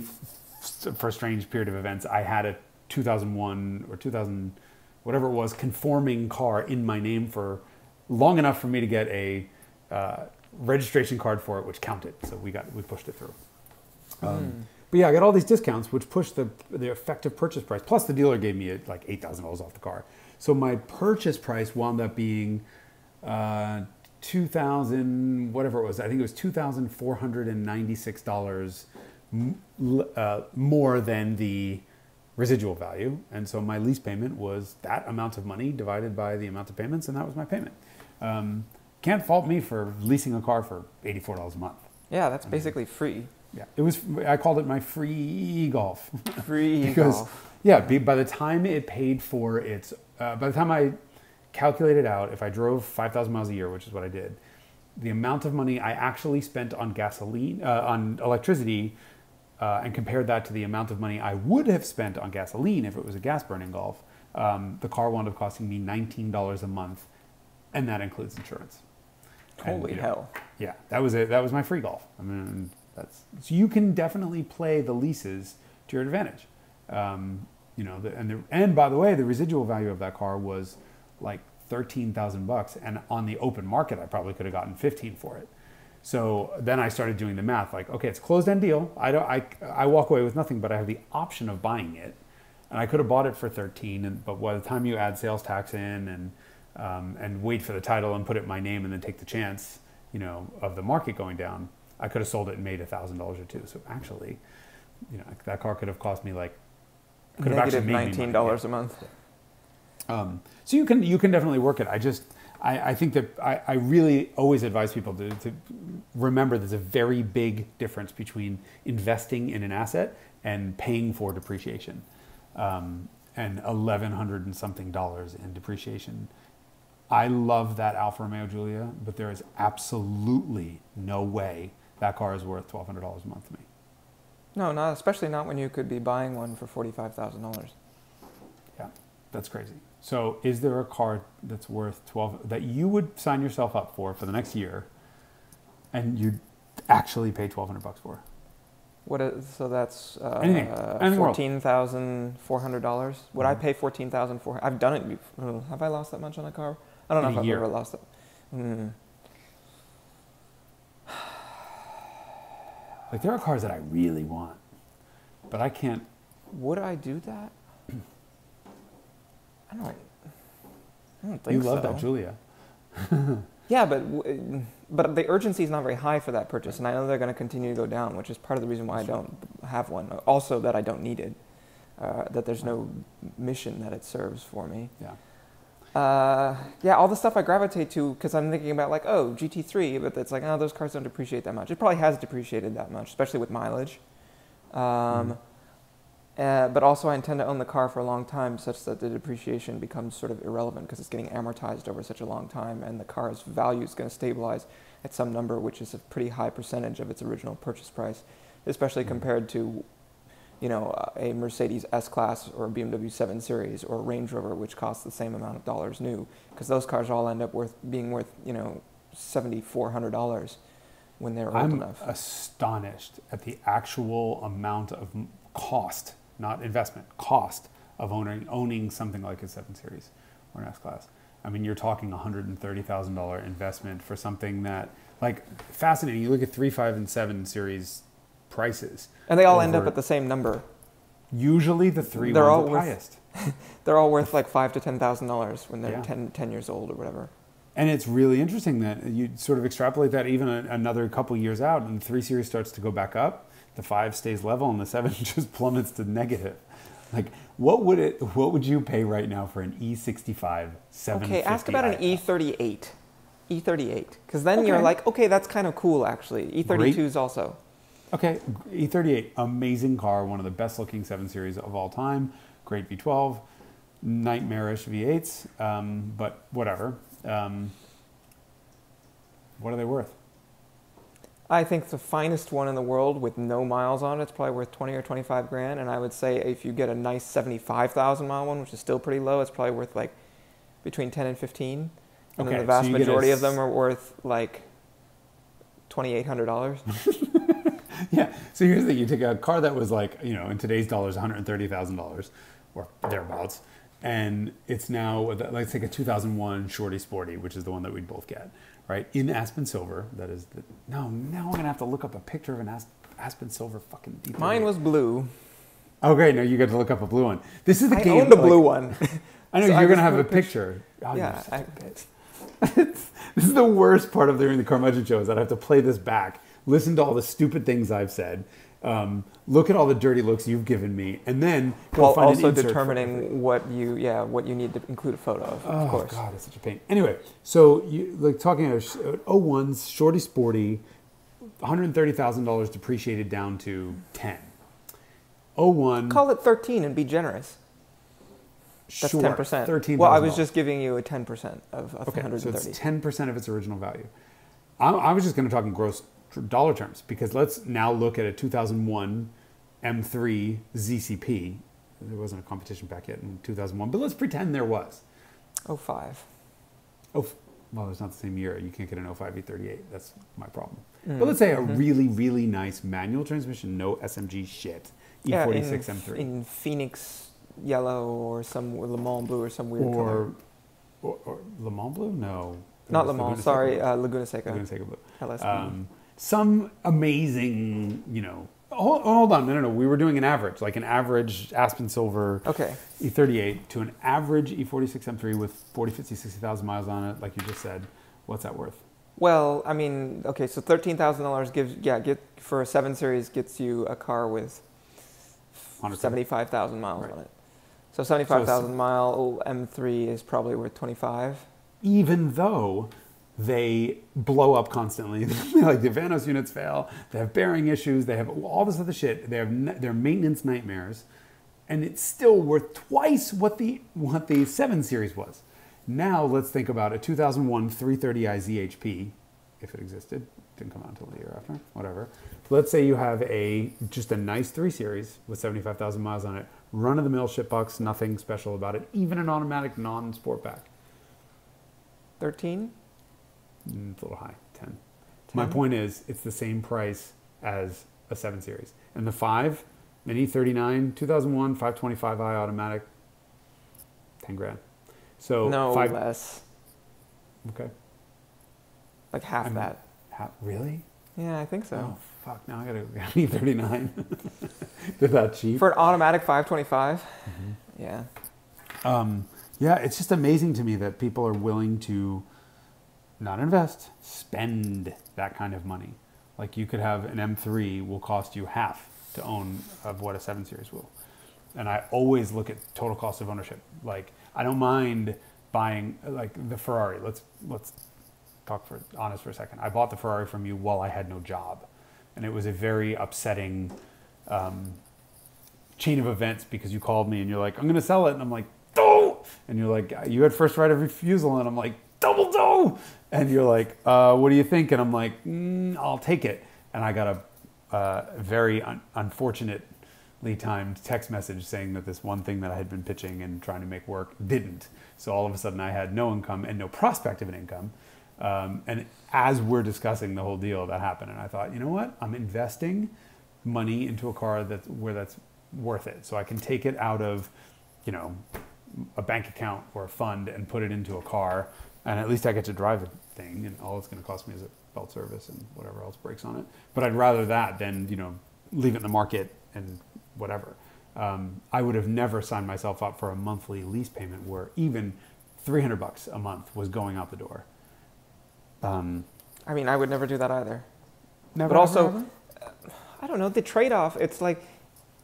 f- for a strange period of events, I had a 2001 or 2000, whatever it was, conforming car in my name for long enough for me to get a uh, registration card for it, which counted. So we got we pushed it through. Um, But yeah, I got all these discounts, which pushed the the effective purchase price. Plus, the dealer gave me like eight thousand dollars off the car. So my purchase price wound up being uh, two thousand whatever it was. I think it was two thousand four hundred and ninety six dollars uh, more than the residual value, and so my lease payment was that amount of money divided by the amount of payments, and that was my payment. Um, can't fault me for leasing a car for eighty four dollars a month. Yeah, that's basically free. Yeah, it was. I called it my free golf [laughs] Free because golf. yeah, by the time it paid for its, uh, by the time I calculated out if I drove five thousand miles a year, which is what I did, the amount of money I actually spent on gasoline, uh, on electricity, uh, and compared that to the amount of money I would have spent on gasoline if it was a gas burning Golf, um, the car wound up costing me nineteen dollars a month, and that includes insurance. And, Holy you know, hell. yeah, that was it. That was my free golf. I mean, that's so you can definitely play the leases to your advantage. Um, you know, the, and the, and by the way, the residual value of that car was like thirteen thousand bucks, and on the open market, I probably could have gotten fifteen for it. So then I started doing the math. Like, okay, it's closed end deal. I don't. I I walk away with nothing, but I have the option of buying it, and I could have bought it for thirteen. And but by the time you add sales tax in and um, and wait for the title and put it in my name and then take the chance, you know, of the market going down, I could have sold it and made a thousand dollars or two. So actually, you know, that car could have cost me like could have actually made nineteen dollars a month. Um, so you can you can definitely work it. I just I, I think that I, I really always advise people to, to remember there's a very big difference between investing in an asset and paying for depreciation. Um, and eleven hundred and something dollars in depreciation. I love that Alfa Romeo Giulia, but there is absolutely no way that car is worth twelve hundred dollars a month to me. No, not especially not when you could be buying one for forty-five thousand dollars. Yeah, that's crazy. So, is there a car that's worth twelve that you would sign yourself up for for the next year, and you'd actually pay twelve hundred bucks for? What is so that's uh, Anything. Anything in the world. fourteen thousand four hundred dollars. Would I Mhm. pay fourteen thousand four? I've done it. Before. Have I lost that much on a car? I don't know In if I've year. ever lost it. Mm. Like there are cars that I really want, but I can't. Would I do that? I don't. I don't think You love so. that Giulia. [laughs] Yeah, but but the urgency is not very high for that purchase, and I know they're going to continue to go down, which is part of the reason why I don't have one. Also, that I don't need it. Uh, that there's no mission that it serves for me. Yeah. Uh, yeah, all the stuff I gravitate to because I'm thinking about like, oh, GT3, but it's like, oh, those cars don't depreciate that much. It probably has depreciated that much, especially with mileage. Um, uh, but also, I intend to own the car for a long time, such that the depreciation becomes sort of irrelevant because it's getting amortized over such a long time, and the car's value is going to stabilize at some number, which is a pretty high percentage of its original purchase price, especially Mhm. compared to, you know, a Mercedes S-Class or a BMW 7 Series or a Range Rover, which costs the same amount of dollars new, because those cars all end up worth being worth, you know, seventy four hundred dollars when they're old I'm enough. astonished at the actual amount of cost not investment, cost of owning owning something like a seven series or an S class. I mean, you're talking a hundred and thirty thousand dollar investment for something that, like, fascinating. You look at three, five, and seven series prices. And they all end up at the same number. Usually, the 3 They're all are worth- highest. [laughs] They're all worth like five to ten thousand dollars when they're Yeah. ten, 10 years old or whatever. And it's really interesting that you sort of extrapolate that even a, another couple years out, and the three series starts to go back up. The five stays level, and the seven [laughs] just plummets to negative. Like, what would it? What would you pay right now for an E E65 750? Okay, ask about an E38. E38. Because then you're like, okay, that's kind of cool actually. E32s also. Okay, E38, amazing car, one of the best looking 7 Series of all time. Great V12, nightmarish V8s, um, but whatever. Um, what are they worth? I think the finest one in the world with no miles on it, it's probably worth 20 or 25 grand. And I would say if you get a nice 75,000 mile one, which is still pretty low, it's probably worth like between 10 and 15. And Okay, then the vast so get a majority of them are worth like $2,800. [laughs] [laughs] Yeah, so here's the thing you take a car that was like, you know, in today's dollars, $130,000 or thereabouts, and it's now, let's take a 2001 Shorty Sporty, which is the one that we'd both get, right? In Aspen Silver, that is the, no, now I'm going to have to look up a picture of an As- Aspen Silver fucking E38. Mine was blue. Oh, great. No, you get to look up a blue one. This is the I game. owned a like- blue one. [laughs] I know So you're gonna have a picture- picture. Oh, yeah. I, bitch. [laughs] this is the worst part of doing the Carmudgeon show is that I have to play this back, listen to all the stupid things I've said, um, look at all the dirty looks you've given me, and then while find also determining what you, yeah, what you need to include a photo of, Oh of course. God, it's such a pain. Anyway, so you like talking about oh ones, shorty sporty, one hundred thirty thousand dollars depreciated down to ten. Oh one, Call it 13 and be generous. That's sure, 10%. Thirteen. Well, I was just giving you a 10% of, of okay. So it's ten percent of its original value. I, I was just going to talk in gross dollar terms because let's now look at a two thousand one M3 ZCP. There wasn't a competition back yet in two thousand one, but let's pretend there was. oh, five. Oh, well, it's not the same year. You can't get an 05 E38. That's my problem. Mm. But let's say a Mhm. really, really nice manual transmission, no SMG shit, Yeah, E46 in, M3. in Phoenix yellow or some Le Mans blue or some weird color. or, or, or Le Mans Blue? No. Not Le Mans, Laguna sorry, Seca uh, Laguna Seca. Laguna Seca Blue. Um, some amazing, you know. Hold, hold on, no, no, no. We were doing an average, like an average Aspen Silver okay. E38 to an average E E46 M3 with 40, 50, 60,000 miles on it, like you just said. What's that worth? Well, I mean, okay, so thirteen thousand dollars gives yeah, get for a seven series gets you a car with seventy five thousand miles Right. on it. So seventy five thousand mile M three is probably worth twenty five. even though they blow up constantly. [laughs] like the Vanos units fail, they have bearing issues, they have all this other shit. They have their maintenance nightmares, and it's still worth twice what the what the seven series was. Now let's think about a 2001 330i ZHP, if it existed. Didn't come out until the year after. Whatever. Let's say you have a just a nice three series with 75,000 miles on it, run of the mill shitbox, nothing special about it, even an automatic non-sportback. Thirteen? Mm, It's a little high, 10. My point is, it's the same price as a 7 Series. And the 5, an E39, 2001, 525i automatic, 10 grand. So, no five, less. okay. Like half I'm- that. How, really? Yeah, I think so. Oh, fuck, now I gotta get [laughs] an E39. [laughs] They're that cheap. For an automatic five twenty five? Mm-hmm. Yeah. Um, yeah, it's just amazing to me that people are willing to not invest, spend that kind of money. Like you could have an M3 will cost you half to own of what a 7 Series will. And I always look at total cost of ownership. Like I don't mind buying like the Ferrari. Let's let's talk for honest for a second. I bought the Ferrari from you while I had no job, and it was a very upsetting um, chain of events because you called me and you're like, I'm going to sell it, and I'm like, no, and you're like, you had first right of refusal, and I'm like, double do, and you're like, uh, what do you think? And I'm like, mm, I'll take it, and I got a uh, very un- unfortunately timed text message saying that this one thing that I had been pitching and trying to make work didn't. So all of a sudden I had no income and no prospect of an income. Um, and as we're discussing the whole deal, that happened, and I thought, you know what? I'm investing money into a car that's where that's worth it. So I can take it out of, you know, a bank account or a fund and put it into a car, and at least I get to drive the thing, and all it's going to cost me is a belt service and whatever else breaks on it. But I'd rather that than you know leave it in the market and whatever. Um, I would have never signed myself up for a monthly lease payment where even 300 bucks a month was going out the door. Um, I mean, I would never do that either. never, But also- ever, ever? I don't know the trade-off. It's like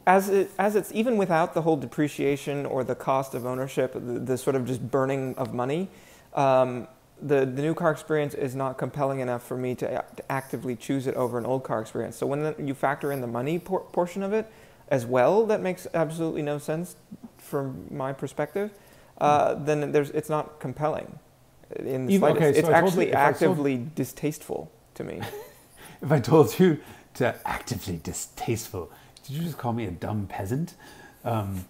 as it as it's even without the whole depreciation or the cost of ownership, the, the sort of just burning of money. Um, the, the new car experience is not compelling enough for me to, to actively choose it over an old car experience. So when the, you factor in the money por- portion of it as well, that makes absolutely no sense from my perspective. Uh, then there's it's not compelling in the Even- slightest. okay, it's you- actually if actively distasteful to me. [laughs] if I told you to actively distasteful, did you just call me a dumb peasant? Um,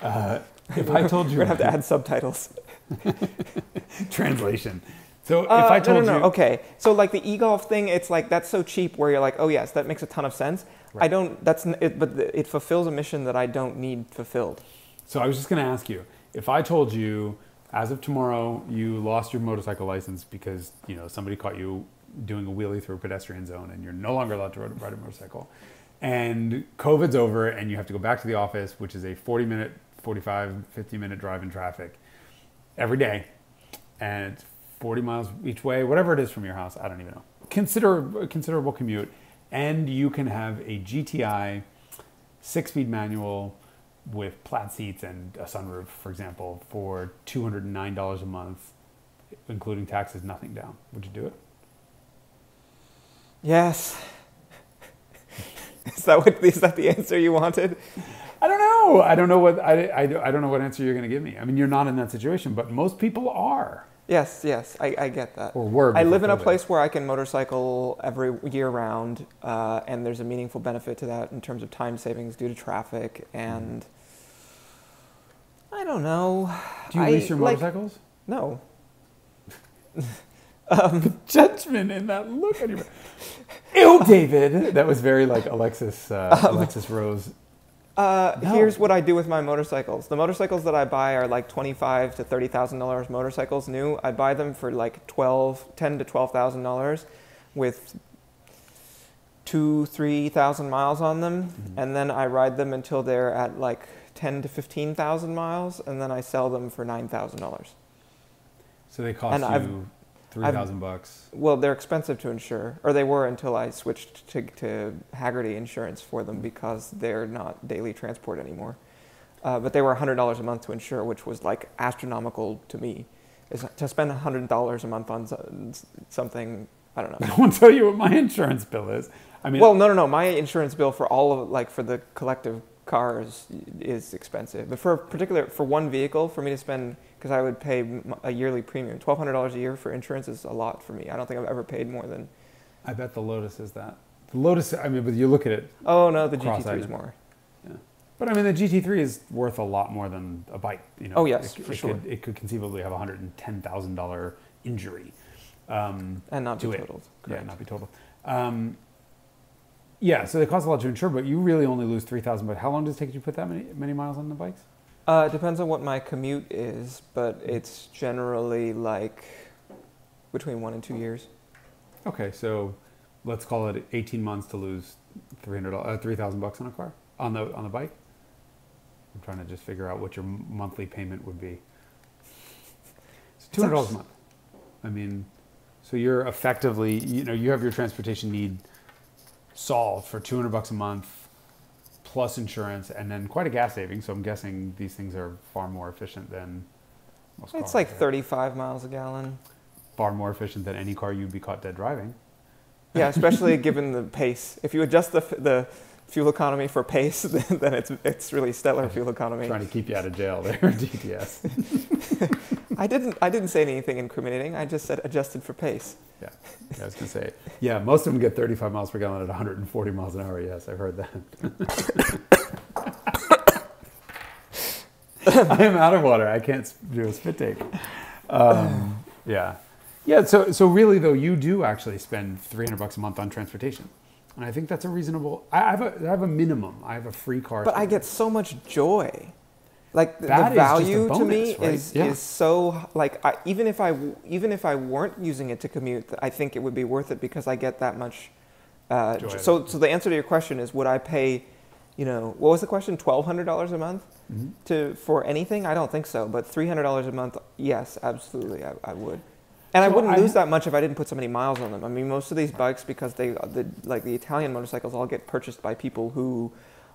uh, if I [laughs] told you We're gonna have to add subtitles. [laughs] translation, so if Uh, I told no, no, you, okay. So like the e-golf thing, it's like that's so cheap. Where you're like, oh yes, that makes a ton of sense. I don't. That's it, but it fulfills a mission that I don't need fulfilled. So I was just going to ask you if I told you as of tomorrow you lost your motorcycle license because you know somebody caught you doing a wheelie through a pedestrian zone and you're no longer allowed to ride ride a motorcycle, and COVID's over and you have to go back to the office, which is a 40 minute, 45, 50 minute drive in traffic every day, and it's 40 miles each way, whatever it is from your house, I don't even know. Consider considerable commute, and you can have a GTI six-speed manual with plaid seats and a sunroof, for example, for $209 a month, including taxes, nothing down. Would you do it? Yes. [laughs] is that what? Is that the answer you wanted? I don't know. I don't know what I, I, I don't know what answer you're going to give me. I mean, you're not in that situation, but most people are Yes, yes, I, I get that. or were. I live in a place where I can motorcycle every year round, uh, and there's a meaningful benefit to that in terms of time savings due to traffic. And I don't know. Do you I, lease your like- motorcycles? No. [laughs] [laughs] Judgment in that look on your. Ew, David. That was very like Alexis uh, [laughs] Alexis Rose. Uh, No. Here's what I do with my motorcycles. The motorcycles that I buy are like twenty-five to thirty thousand dollars motorcycles new. I buy them for like twelve, ten to twelve thousand dollars, with two, three thousand miles on them, Mhm. and then I ride them until they're at like ten to fifteen thousand miles, and then I sell them for nine thousand dollars. So they cost And I've- you three thousand bucks. Well, they're expensive to insure, or they were until I switched to, to Hagerty Insurance for them because they're not daily transport anymore. Uh, but they were $100 a month to insure, which was like astronomical to me. Is to spend $100 a month on something, I don't know. [laughs] I won't tell you what my insurance bill is. I mean, well, no, no, no. My insurance bill for all of like for the collective cars is expensive. But for a particular for one vehicle, for me to spend because I would pay a yearly premium, twelve hundred dollars a year for insurance is a lot for me. I don't think I've ever paid more than. I bet the Lotus is that. The Lotus. I mean, but you look at it. Oh no, the GT3 is more. But I mean, the GT3 is worth a lot more than a bike. You know. Oh, yes, it, for it sure. Could, it could conceivably have a hundred and ten thousand dollar injury. Um, And not To be totaled. yeah, Correct. not be total. Um, yeah, so they cost a lot to insure, but you really only lose three thousand. But how long does it take you to put that many many miles on the bikes? Uh, it depends on what my commute is, but it's generally like between one and two years. Okay, so let's call it eighteen months to lose three hundred uh, three thousand bucks on a car on the on the bike. I'm trying to just figure out what your monthly payment would be. It's two hundred dollars a month. I mean, so you're effectively you know you have your transportation need solved for two hundred bucks a month plus insurance and then quite a gas saving. So I'm guessing these things are far more efficient than most cars. It's like 35 miles a gallon. Far more efficient than any car you'd be caught dead driving. Yeah, especially [laughs] given the pace. If you adjust the, the fuel economy for pace, then, [laughs] then it's it's really stellar fuel economy. Trying to keep you out of jail there, DTS. [laughs] I didn't I didn't say anything incriminating. I just said adjusted for pace. Yeah, I was gonna say. [laughs] Yeah, most of them get 35 miles per gallon at 140 miles an hour. Yes, I've heard that. [laughs] [laughs] I am out of water. I can't do a spit take. Um, yeah, yeah. So, so really though, you do actually spend 300 bucks a month on transportation. and I think that's a reasonable. I have a I have a minimum. I have a free car. But I get so much joy. Like the- That the is just a value to me right? is Yeah. is so like I, even if I w- even if I weren't using it to commute, I think it would be worth it because I get that much. Uh, so so the answer to your question is would I pay, you know, what was the question? Twelve hundred dollars a month Mhm. to for anything? I don't think so. But three hundred dollars a month, yes, absolutely, I, I would. And I wouldn't I- lose that much if I didn't put so many miles on them. I mean, most of these bikes, because they, the, like the Italian motorcycles, all get purchased by people who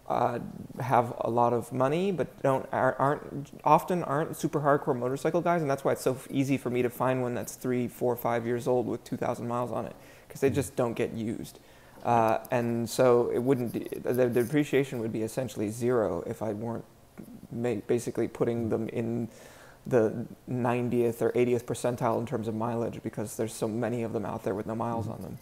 uh, have a lot of money, but don't are, aren't often aren't super hardcore motorcycle guys, and that's why it's so easy for me to find one that's three, four, five years old with two thousand miles on it, because they just don't get used. Uh, and so it wouldn't the, the depreciation would be essentially zero if I weren't basically putting them in the 90th or 80th percentile in terms of mileage because there's so many of them out there with no miles on them.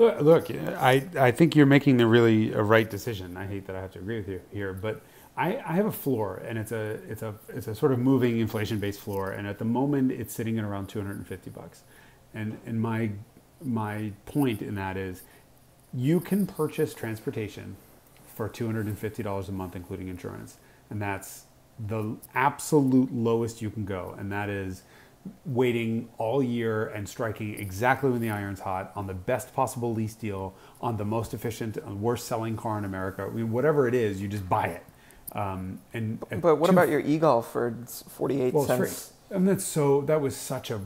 Look, look, I, I think you're making the really a right decision. I hate that I have to agree with you here, but I, I have a floor, and it's a it's a it's a sort of moving inflation-based floor, and at the moment it's sitting at around 250 bucks, and and my my point in that is, you can purchase transportation for 250 dollars a month, including insurance, and that's the absolute lowest you can go, and that is waiting all year and striking exactly when the iron's hot on the best possible lease deal on the most efficient and worst selling car in America. I mean, whatever it is, you just buy it. Um, and, and But what two- about your e-golf for s- 48 well, cents? free. And that's so that was such a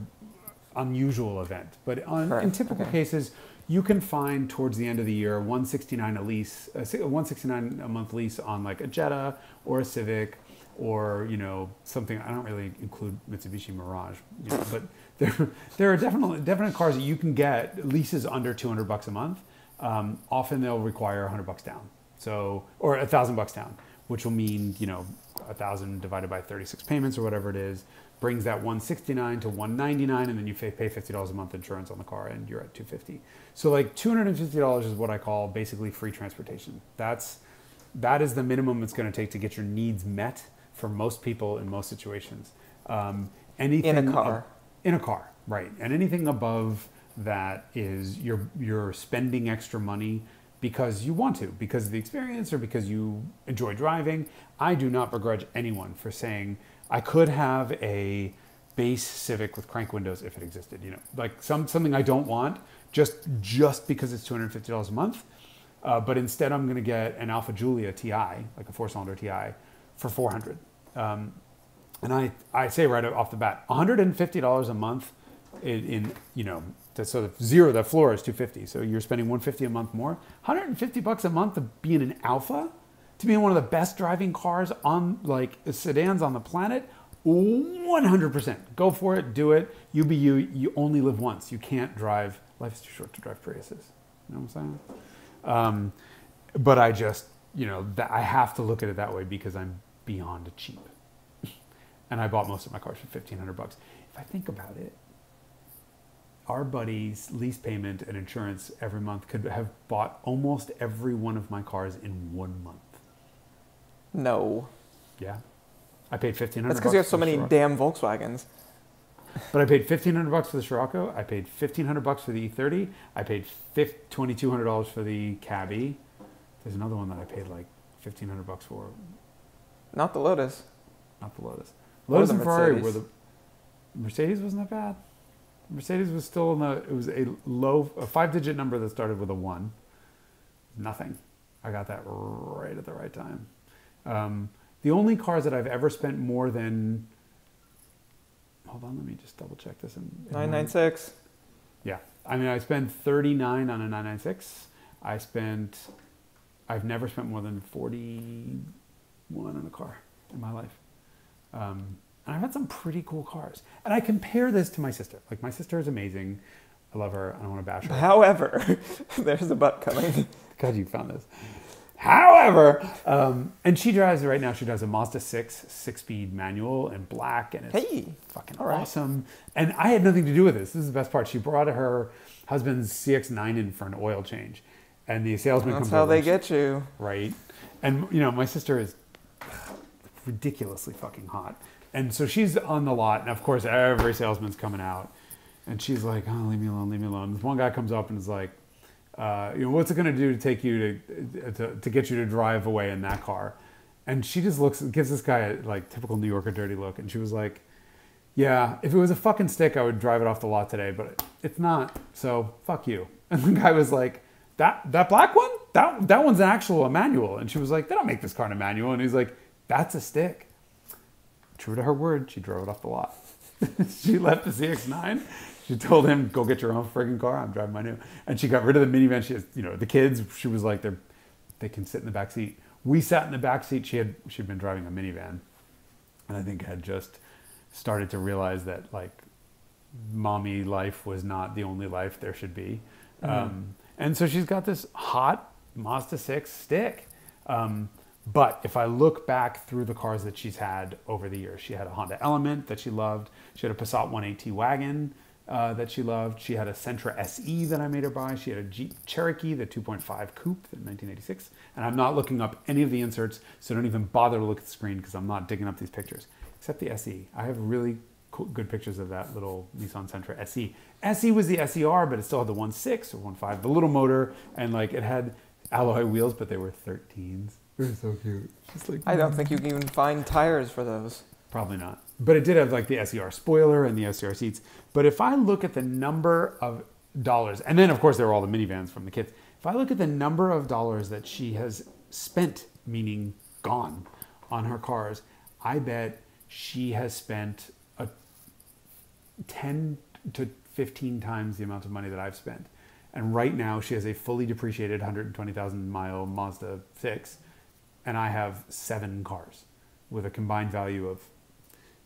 unusual event. But on, in typical okay. cases, you can find towards the end of the year 169 a lease, a 169 a month lease on like a Jetta or a Civic or you know something. I don't really include Mitsubishi Mirage, you know, but [laughs] there there are definitely definite cars that you can get leases under 200 bucks a month. Um, often they'll require 100 bucks down, so or a thousand bucks down, which will mean you know a thousand divided by 36 payments or whatever it is brings that 169 to 199 and then you pay pay $50 a month insurance on the car and you're at 250 so like $250 is what i call basically free transportation that's that is the minimum it's going to take to get your needs met for most people in most situations. Um, anything In a car. ab- in a car right. And anything above that is you're you're spending extra money because you want to because of the experience or because you enjoy driving. I do not begrudge anyone for saying i could have a base civic with crank windows if it existed you know. Like some something i don't want just just because it's $250 a month uh, but instead i'm going to get an Alfa Giulia ti like a four cylinder ti for 400 um, and I, I say right off the bat, $150 a month in, in you know, that's so the zero, the floor is 250. So you're spending 150 a month more. 150 bucks a month to be in an Alfa, to be in one of the best driving cars on like sedans on the planet. 100%. Go for it. Do it. You be you. You only live once. You can't drive. Life is too short to drive Priuses. You know what I'm saying? Um, but I just, you know, that I have to look at it that way because I'm beyond cheap and I bought most of my cars for fifteen hundred bucks. If I think about it, our buddy's lease payment and insurance every month could have bought almost every one of my cars in one month. No. Yeah, I paid fifteen hundred. That's because you have so many damn Volkswagens. But I paid fifteen hundred bucks for the Scirocco. I paid fifteen hundred bucks for the E30. I paid twenty two hundred dollars for the Cabby. There's another one that I paid like fifteen hundred bucks for. Not the Lotus. Not the Lotus. Lotus the and Ferrari were the Mercedes wasn't that bad. Mercedes was still in the it was a low a five digit number that started with a one. Nothing. I got that right at the right time. Um, the only cars that I've ever spent more than hold on, let me just double check this. In, in 996. yeah. I mean, I spent 39 on a 996. I spent, I've never spent more than 41 in a car in my life. Um, and I've had some pretty cool cars. And I compare this to my sister. Like, my sister is amazing. I love her. I don't want to bash her. However, [laughs] there's a butt coming. [laughs] God, you found this. However, um, and she drives right now. She drives a Mazda six six-speed manual in black, and it's Hey, fucking right. awesome. And I had nothing to do with this. This is the best part. She brought her husband's CX9 in for an oil change, and the salesman comes that's comes how over they get you. right. And you know, my sister is ridiculously fucking hot, and so she's on the lot, and of course, every salesman's coming out, and she's like, "Oh, leave me alone, leave me alone." This one guy comes up and is like, Uh, you know, what's it going to do to take you to, to to get you to drive away in that car? And she just looks, gives this guy a like typical New Yorker dirty look, and she was like, "Yeah, if it was a fucking stick, I would drive it off the lot today, but it's not. So fuck you." [laughs] And the guy was like, "That that black one, that that one's an actual manual." And she was like, "They don't make this car in a manual." And he's like, "That's a stick." True to her word, she drove it off the lot. [laughs] she left the CX9. She told him, "Go get your own friggin' car. I'm driving my new." And she got rid of the minivan. She has, you know, the kids. She was like, "They're, they can sit in the back seat." We sat in the back seat. She had she'd been driving a minivan, and I think had just started to realize that like, mommy life was not the only life there should be. Um, and so she's got this hot Mazda 6 stick. Um, but if I look back through the cars that she's had over the years, she had a Honda Element that she loved. She had a Passat 180 wagon uh, that she loved. She had a Sentra SE that I made her buy. She had a Jeep Cherokee, the 2.5 coupe in 1986. And I'm not looking up any of the inserts, so don't even bother to look at the screen because I'm not digging up these pictures, except the SE. I have really cool, good pictures of that little Nissan Sentra SE. SE was the SER, but it still had the 1.6 or 1.5, the little motor, and like it had alloy wheels, but they were 13s. They were so cute. Just like I don't think you can even find tires for those. Probably not. But it did have like the SER spoiler and the SER seats. But if I look at the number of dollars, and then of course there were all the minivans from the kids. If I look at the number of dollars that she has spent, meaning gone, on her cars, I bet she has spent a 10 to 15 times the amount of money that I've spent. And right now she has a fully depreciated 120,000 mile Mazda 6 and I have seven cars with a combined value of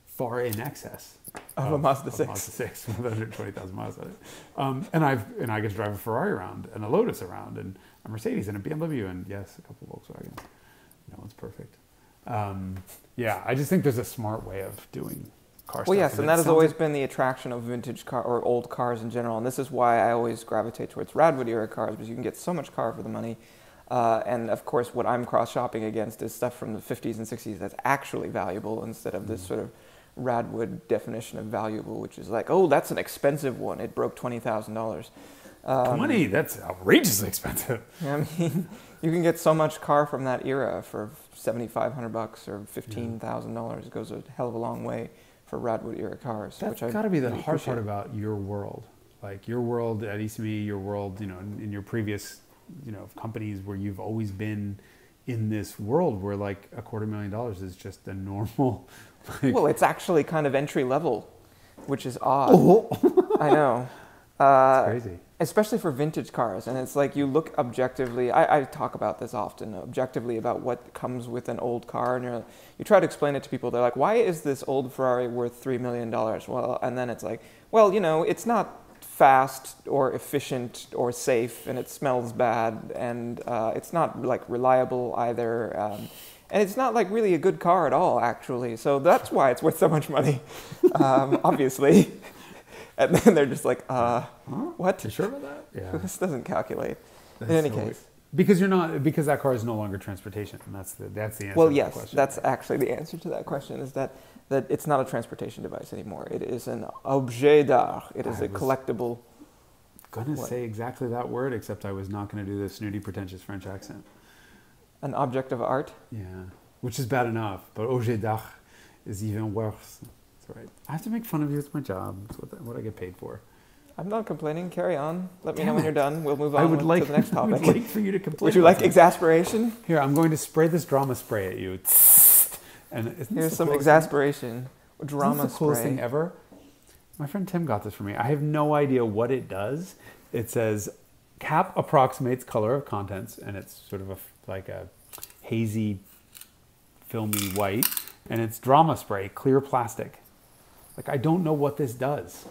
far in excess Of a Mazda of 6. Mazda 6 with 120,000 miles on it. Um, and I've and I get to drive a Ferrari around and a Lotus around and a Mercedes and a BMW and yes, a couple of Volkswagens. No one's perfect. Um, yeah, I just think there's a smart way of doing car Well, yes, it and that has always like- been the attraction of vintage car or old cars in general. And this is why I always gravitate towards Radwood era cars because you can get so much car for the money. Uh, and of course, what I'm cross shopping against is stuff from the 50s and 60s that's actually valuable instead of Mm. this sort of Radwood definition of valuable, which is like, oh, that's an expensive one. It broke twenty thousand dollars. Um, money. That's outrageously expensive. [laughs] I mean, you can get so much car from that era for seventy-five hundred bucks or fifteen thousand dollars. Goes a hell of a long way for Radwood era cars. That's which I got to be the really hard part about your world. Like your world at ISSIMI, your world, you know, in, in your previous, you know, companies where you've always been in this world where like a quarter million dollars is just a normal. [laughs] Like, Well, it's actually kind of entry level, which is odd. oh, I know. [laughs] Uh, crazy. Especially for vintage cars. And it's like you look objectively. I, I talk about this often, objectively about what comes with an old car, and you're, you try to explain it to people. They're like, "Why is this old Ferrari worth three million dollars?" Well, and then it's like, "Well, you know, it's not fast or efficient or safe, and it smells bad, and uh, it's not like reliable either." Um, and it's not like really a good car at all, actually. So that's why it's worth so much money, [laughs] um, obviously. And then they're just like, uh, Huh? what? You sure about that? [laughs] Yeah. This doesn't calculate. That's in any so case. weird. because you're not because that car is no longer transportation. And that's the that's the answer. Well, to yes, question. that's actually the answer to that question is that, that it's not a transportation device anymore. It is an objet d'art. It is I a collectible. gonna what? say exactly that word, except I was not gonna do the snooty, pretentious French accent. An object of art. Yeah, which is bad enough, but objet d'art is even worse. Right. I have to make fun of you. It's my job. It's what, what I get paid for. I'm not complaining. Carry on. Let me Damn know when you're done. We'll move on I would with- like to the next [laughs] I would topic. like for you to complain. Would you like exasperation? Here, I'm going to spray this drama spray at you. And Here's some exasperation. thing? Drama this the coolest spray. thing ever? My friend Tim got this for me. I have no idea what it does. It says cap approximates color of contents, and it's sort of a like a hazy, filmy white, and it's drama spray, clear plastic. Like I don't know what this does,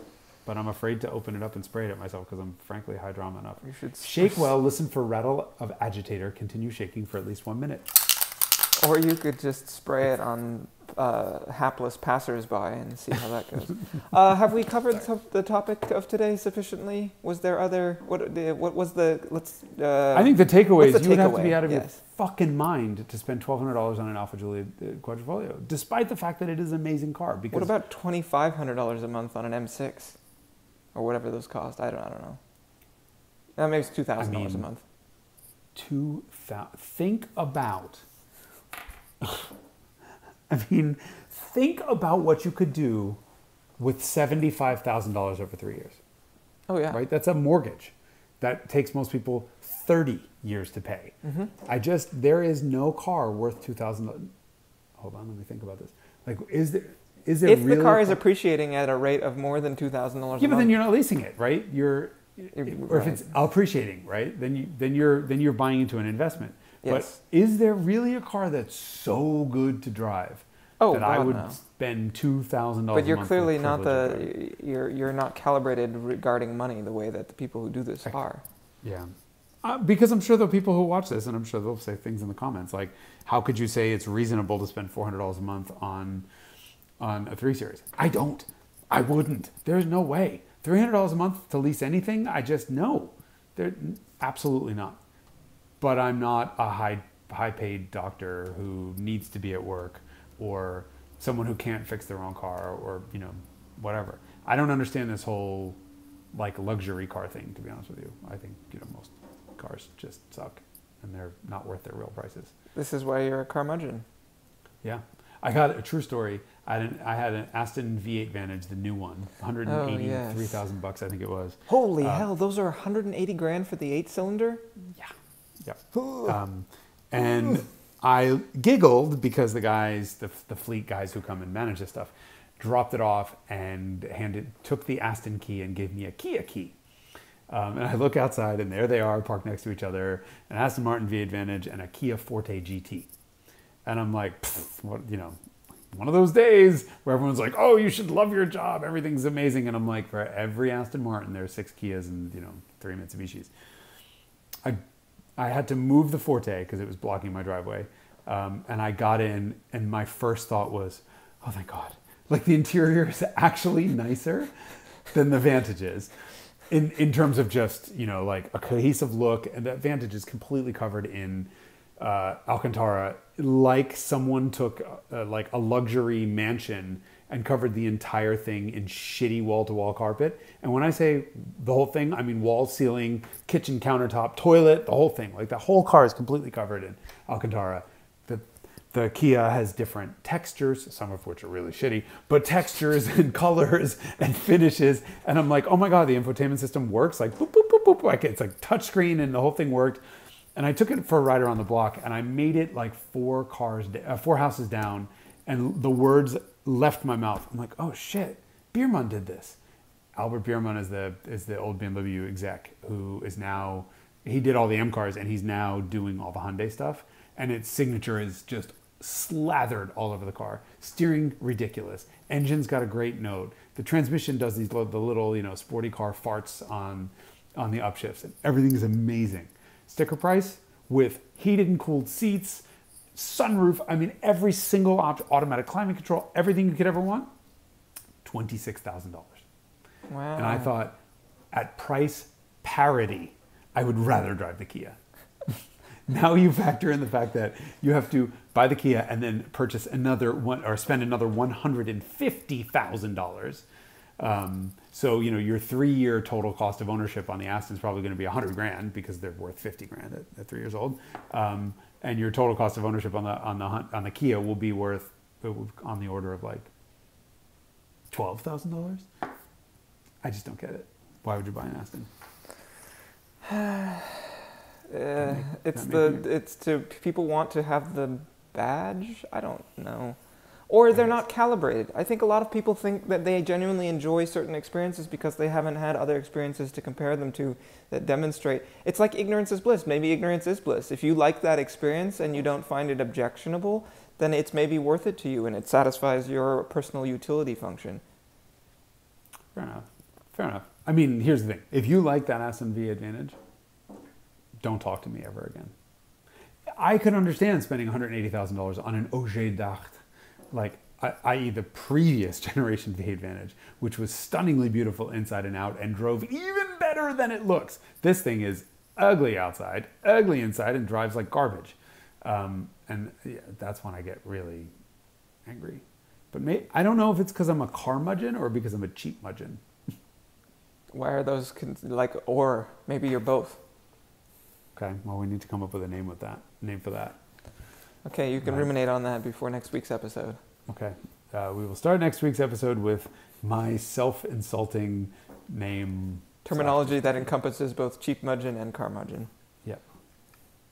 but I'm afraid to open it up and spray it at myself because I'm frankly high drama enough. You should Shake [laughs] well, listen for rattle of agitator, continue shaking for at least one minute. Or you could just spray it on uh, hapless passersby and see how that goes. uh, have we covered the topic of today sufficiently? Was there other what? The, what was the? Let's. Uh, I think the takeaway is the you would have to be out of your fucking mind to spend twelve hundred dollars on an Alfa Giulia uh, Quadrifoglio, despite the fact that it is an amazing car. Because What about twenty five hundred dollars a month on an M6, or whatever those cost? I don't. I don't know. That makes two thousand dollars a month. two thousand. Think about. [laughs] [laughs] I mean, think about what you could do with seventy-five thousand dollars over three years. Oh yeah. Right? That's a mortgage. That takes most people thirty years to pay. Mm-hmm. I just there is no car worth two thousand. Hold on, let me think about this. Like, is there? Is there If really the car is appreciating at a rate of more than two thousand dollars yeah, a but then you're not leasing it, right? You're, You're- or if it's appreciating, right? Then you then you're then you're buying into an investment. Yes. But is there really a car that's so good to drive Oh, that I would no. spend two thousand dollars? but you're clearly not the you're you're not calibrated regarding money the way that the people who do this are. Yeah. Uh, because I'm sure there are people who watch this, and I'm sure they'll say things in the comments like, "How could you say it's reasonable to spend four hundred dollars a month on on a three series?" I don't. I wouldn't. There's no way. Three hundred dollars a month to lease anything? I just no. There, absolutely not. But I'm not a high high paid doctor who needs to be at work, or someone who can't fix their own car, or you know, whatever. I don't understand this whole like luxury car thing. To be honest with you, I think you know most cars just suck, and they're not worth their real prices. This is why you're a curmudgeon. Yeah, I got a true story. I had an, I had an Aston V8 Vantage, the new one, 183,000 bucks, I think it was. Holy Uh, hell, those are 180 grand for the eight cylinder? Yeah. Um, and I giggled because the guys, the, the fleet guys who come and manage this stuff, dropped it off and handed, took the Aston key and gave me a Kia key. Um, and I look outside and there they are parked next to each other, an Aston Martin V8 Vantage and a Kia Forte GT. And I'm like, what, you know, one of those days where everyone's like, oh, you should love your job. Everything's amazing. And I'm like, for every Aston Martin, there's six Kias and, you know, three Mitsubishis. I, I had to move the Forte because it was blocking my driveway. Um, and I got in, and my first thought was, oh, thank God. Like the interior is actually nicer than the Vantage is. In, in terms of just, you know, like a cohesive look, and that Vantage is completely covered in uh, Alcantara, like someone took uh, like a luxury mansion and covered the entire thing in shitty wall-to-wall carpet. And when I say the whole thing, I mean wall, ceiling, kitchen countertop, toilet, the whole thing. Like the whole car is completely covered in Alcantara. The the Kia has different textures, some of which are really shitty, but textures [laughs] and colors and finishes. And I'm like, oh my god, the infotainment system works. Like boop boop boop boop. Like it's like touchscreen, and the whole thing worked. And I took it for a ride around the block, and I made it like four cars, uh, four houses down, and the words left my mouth. I'm like, oh shit, Biermann did this. Albert Biermann is the is the old BMW exec who is now he did all the M cars, and he's now doing all the Hyundai stuff. And its signature is just slathered all over the car. Steering ridiculous. Engine's got a great note. The transmission does these the little you know sporty car farts on on the upshifts, and everything is amazing. Sticker price with heated and cooled seats, sunroof. I mean, every single op- automatic climate control, everything you could ever want. Twenty six thousand dollars. Wow. And I thought, at price parity, I would rather drive the Kia. [laughs] now you factor in the fact that you have to buy the Kia and then purchase another one or spend another one hundred and fifty thousand dollars. Um, so you know your three-year total cost of ownership on the Aston is probably going to be hundred grand because they're worth fifty grand at, at three years old, um, and your total cost of ownership on the on the on the Kia will be worth on the order of like twelve thousand dollars. I just don't get it. Why would you buy an Aston? [sighs] Uh, make- it's the it's to people want to have the badge. I don't know, or they're not calibrated. I think a lot of people think that they genuinely enjoy certain experiences because they haven't had other experiences to compare them to that demonstrate. It's like ignorance is bliss. Maybe ignorance is bliss. If you like that experience and you don't find it objectionable, then it's maybe worth it to you and it satisfies your personal utility function. Fair enough. Fair enough. I mean, here's the thing: if you like that Aston V8 Vantage, don't talk to me ever again. I could understand spending $180,000 on an objet d'art, like i.e. the previous [laughs] generation V8 Vantage, which was stunningly beautiful inside and out and drove even better than it looks. This thing is ugly outside, ugly inside, and drives like garbage. Um, and yeah, that's when I get really angry. But may, I don't know if it's because I'm a car mudgeon or because I'm a cheap mudgeon. Why are those con- like or maybe you're both? Okay. Well, we need to come up with a name with that name for that. Okay, you can Right. ruminate on that before next week's episode. Okay. Uh, we will start next week's episode with my self-insulting name. Terminology that encompasses both cheap mudgeon and carmudgeon. Yep.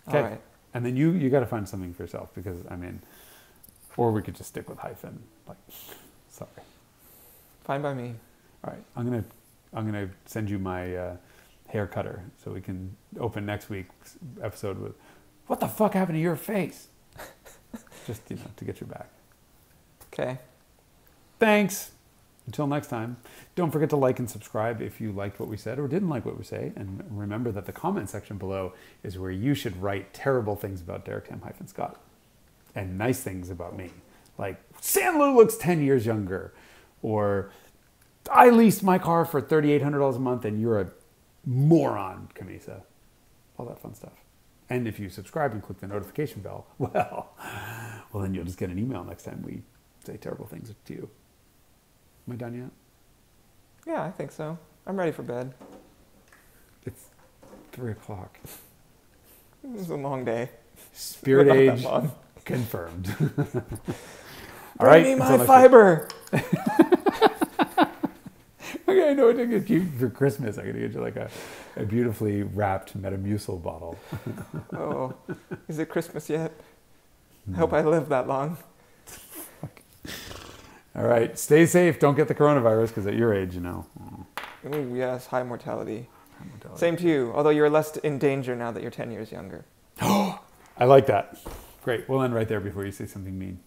Okay. right. And then you you got to find something for yourself because I mean, or we could just stick with hyphen. Like, [laughs] sorry. Fine by me. All right. I'm gonna I'm gonna send you my uh, hair cutter so we can open next week's episode with, "What the fuck happened to your face?" Just you know to get you back. Okay. Thanks. Until next time, don't forget to like and subscribe if you liked what we said or didn't like what we say. And remember that the comment section below is where you should write terrible things about Derek Tam hyphen Scott and nice things about me. Like, Sanlu looks 10 years younger. Or, I leased my car for $3,800 a month and you're a moron, Cammisa. All that fun stuff. And if you subscribe and click the notification bell, [laughs] well, well, then you'll just get an email next time we say terrible things to you. Am I done yet? Yeah, I think so. I'm ready for bed. It's three o'clock. It was a long day. Spirit [laughs] age confirmed. [laughs] All Bring right. me my fiber. Okay, I know what to get you for Christmas. I'm gonna get you like a, a beautifully wrapped Metamucil bottle. [laughs] oh, is it Christmas yet? Hmm. I hope I live that long. All right. Stay safe. Don't get the coronavirus because at your age, you know. oh, Ooh, yes, high mortality. Tell you. Same to you, although you're less in danger now that you're 10 years younger. [gasps] I like that. Great. We'll end right there before you say something mean.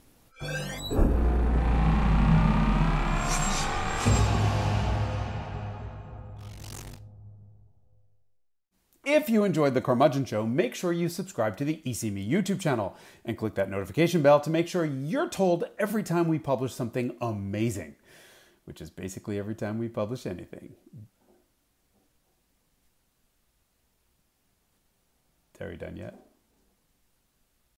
If you enjoyed The Carmudgeon Show, make sure you subscribe to the ISSIMI YouTube channel and click that notification bell to make sure you're told every time we publish something amazing, which is basically every time we publish anything. Terry done yet?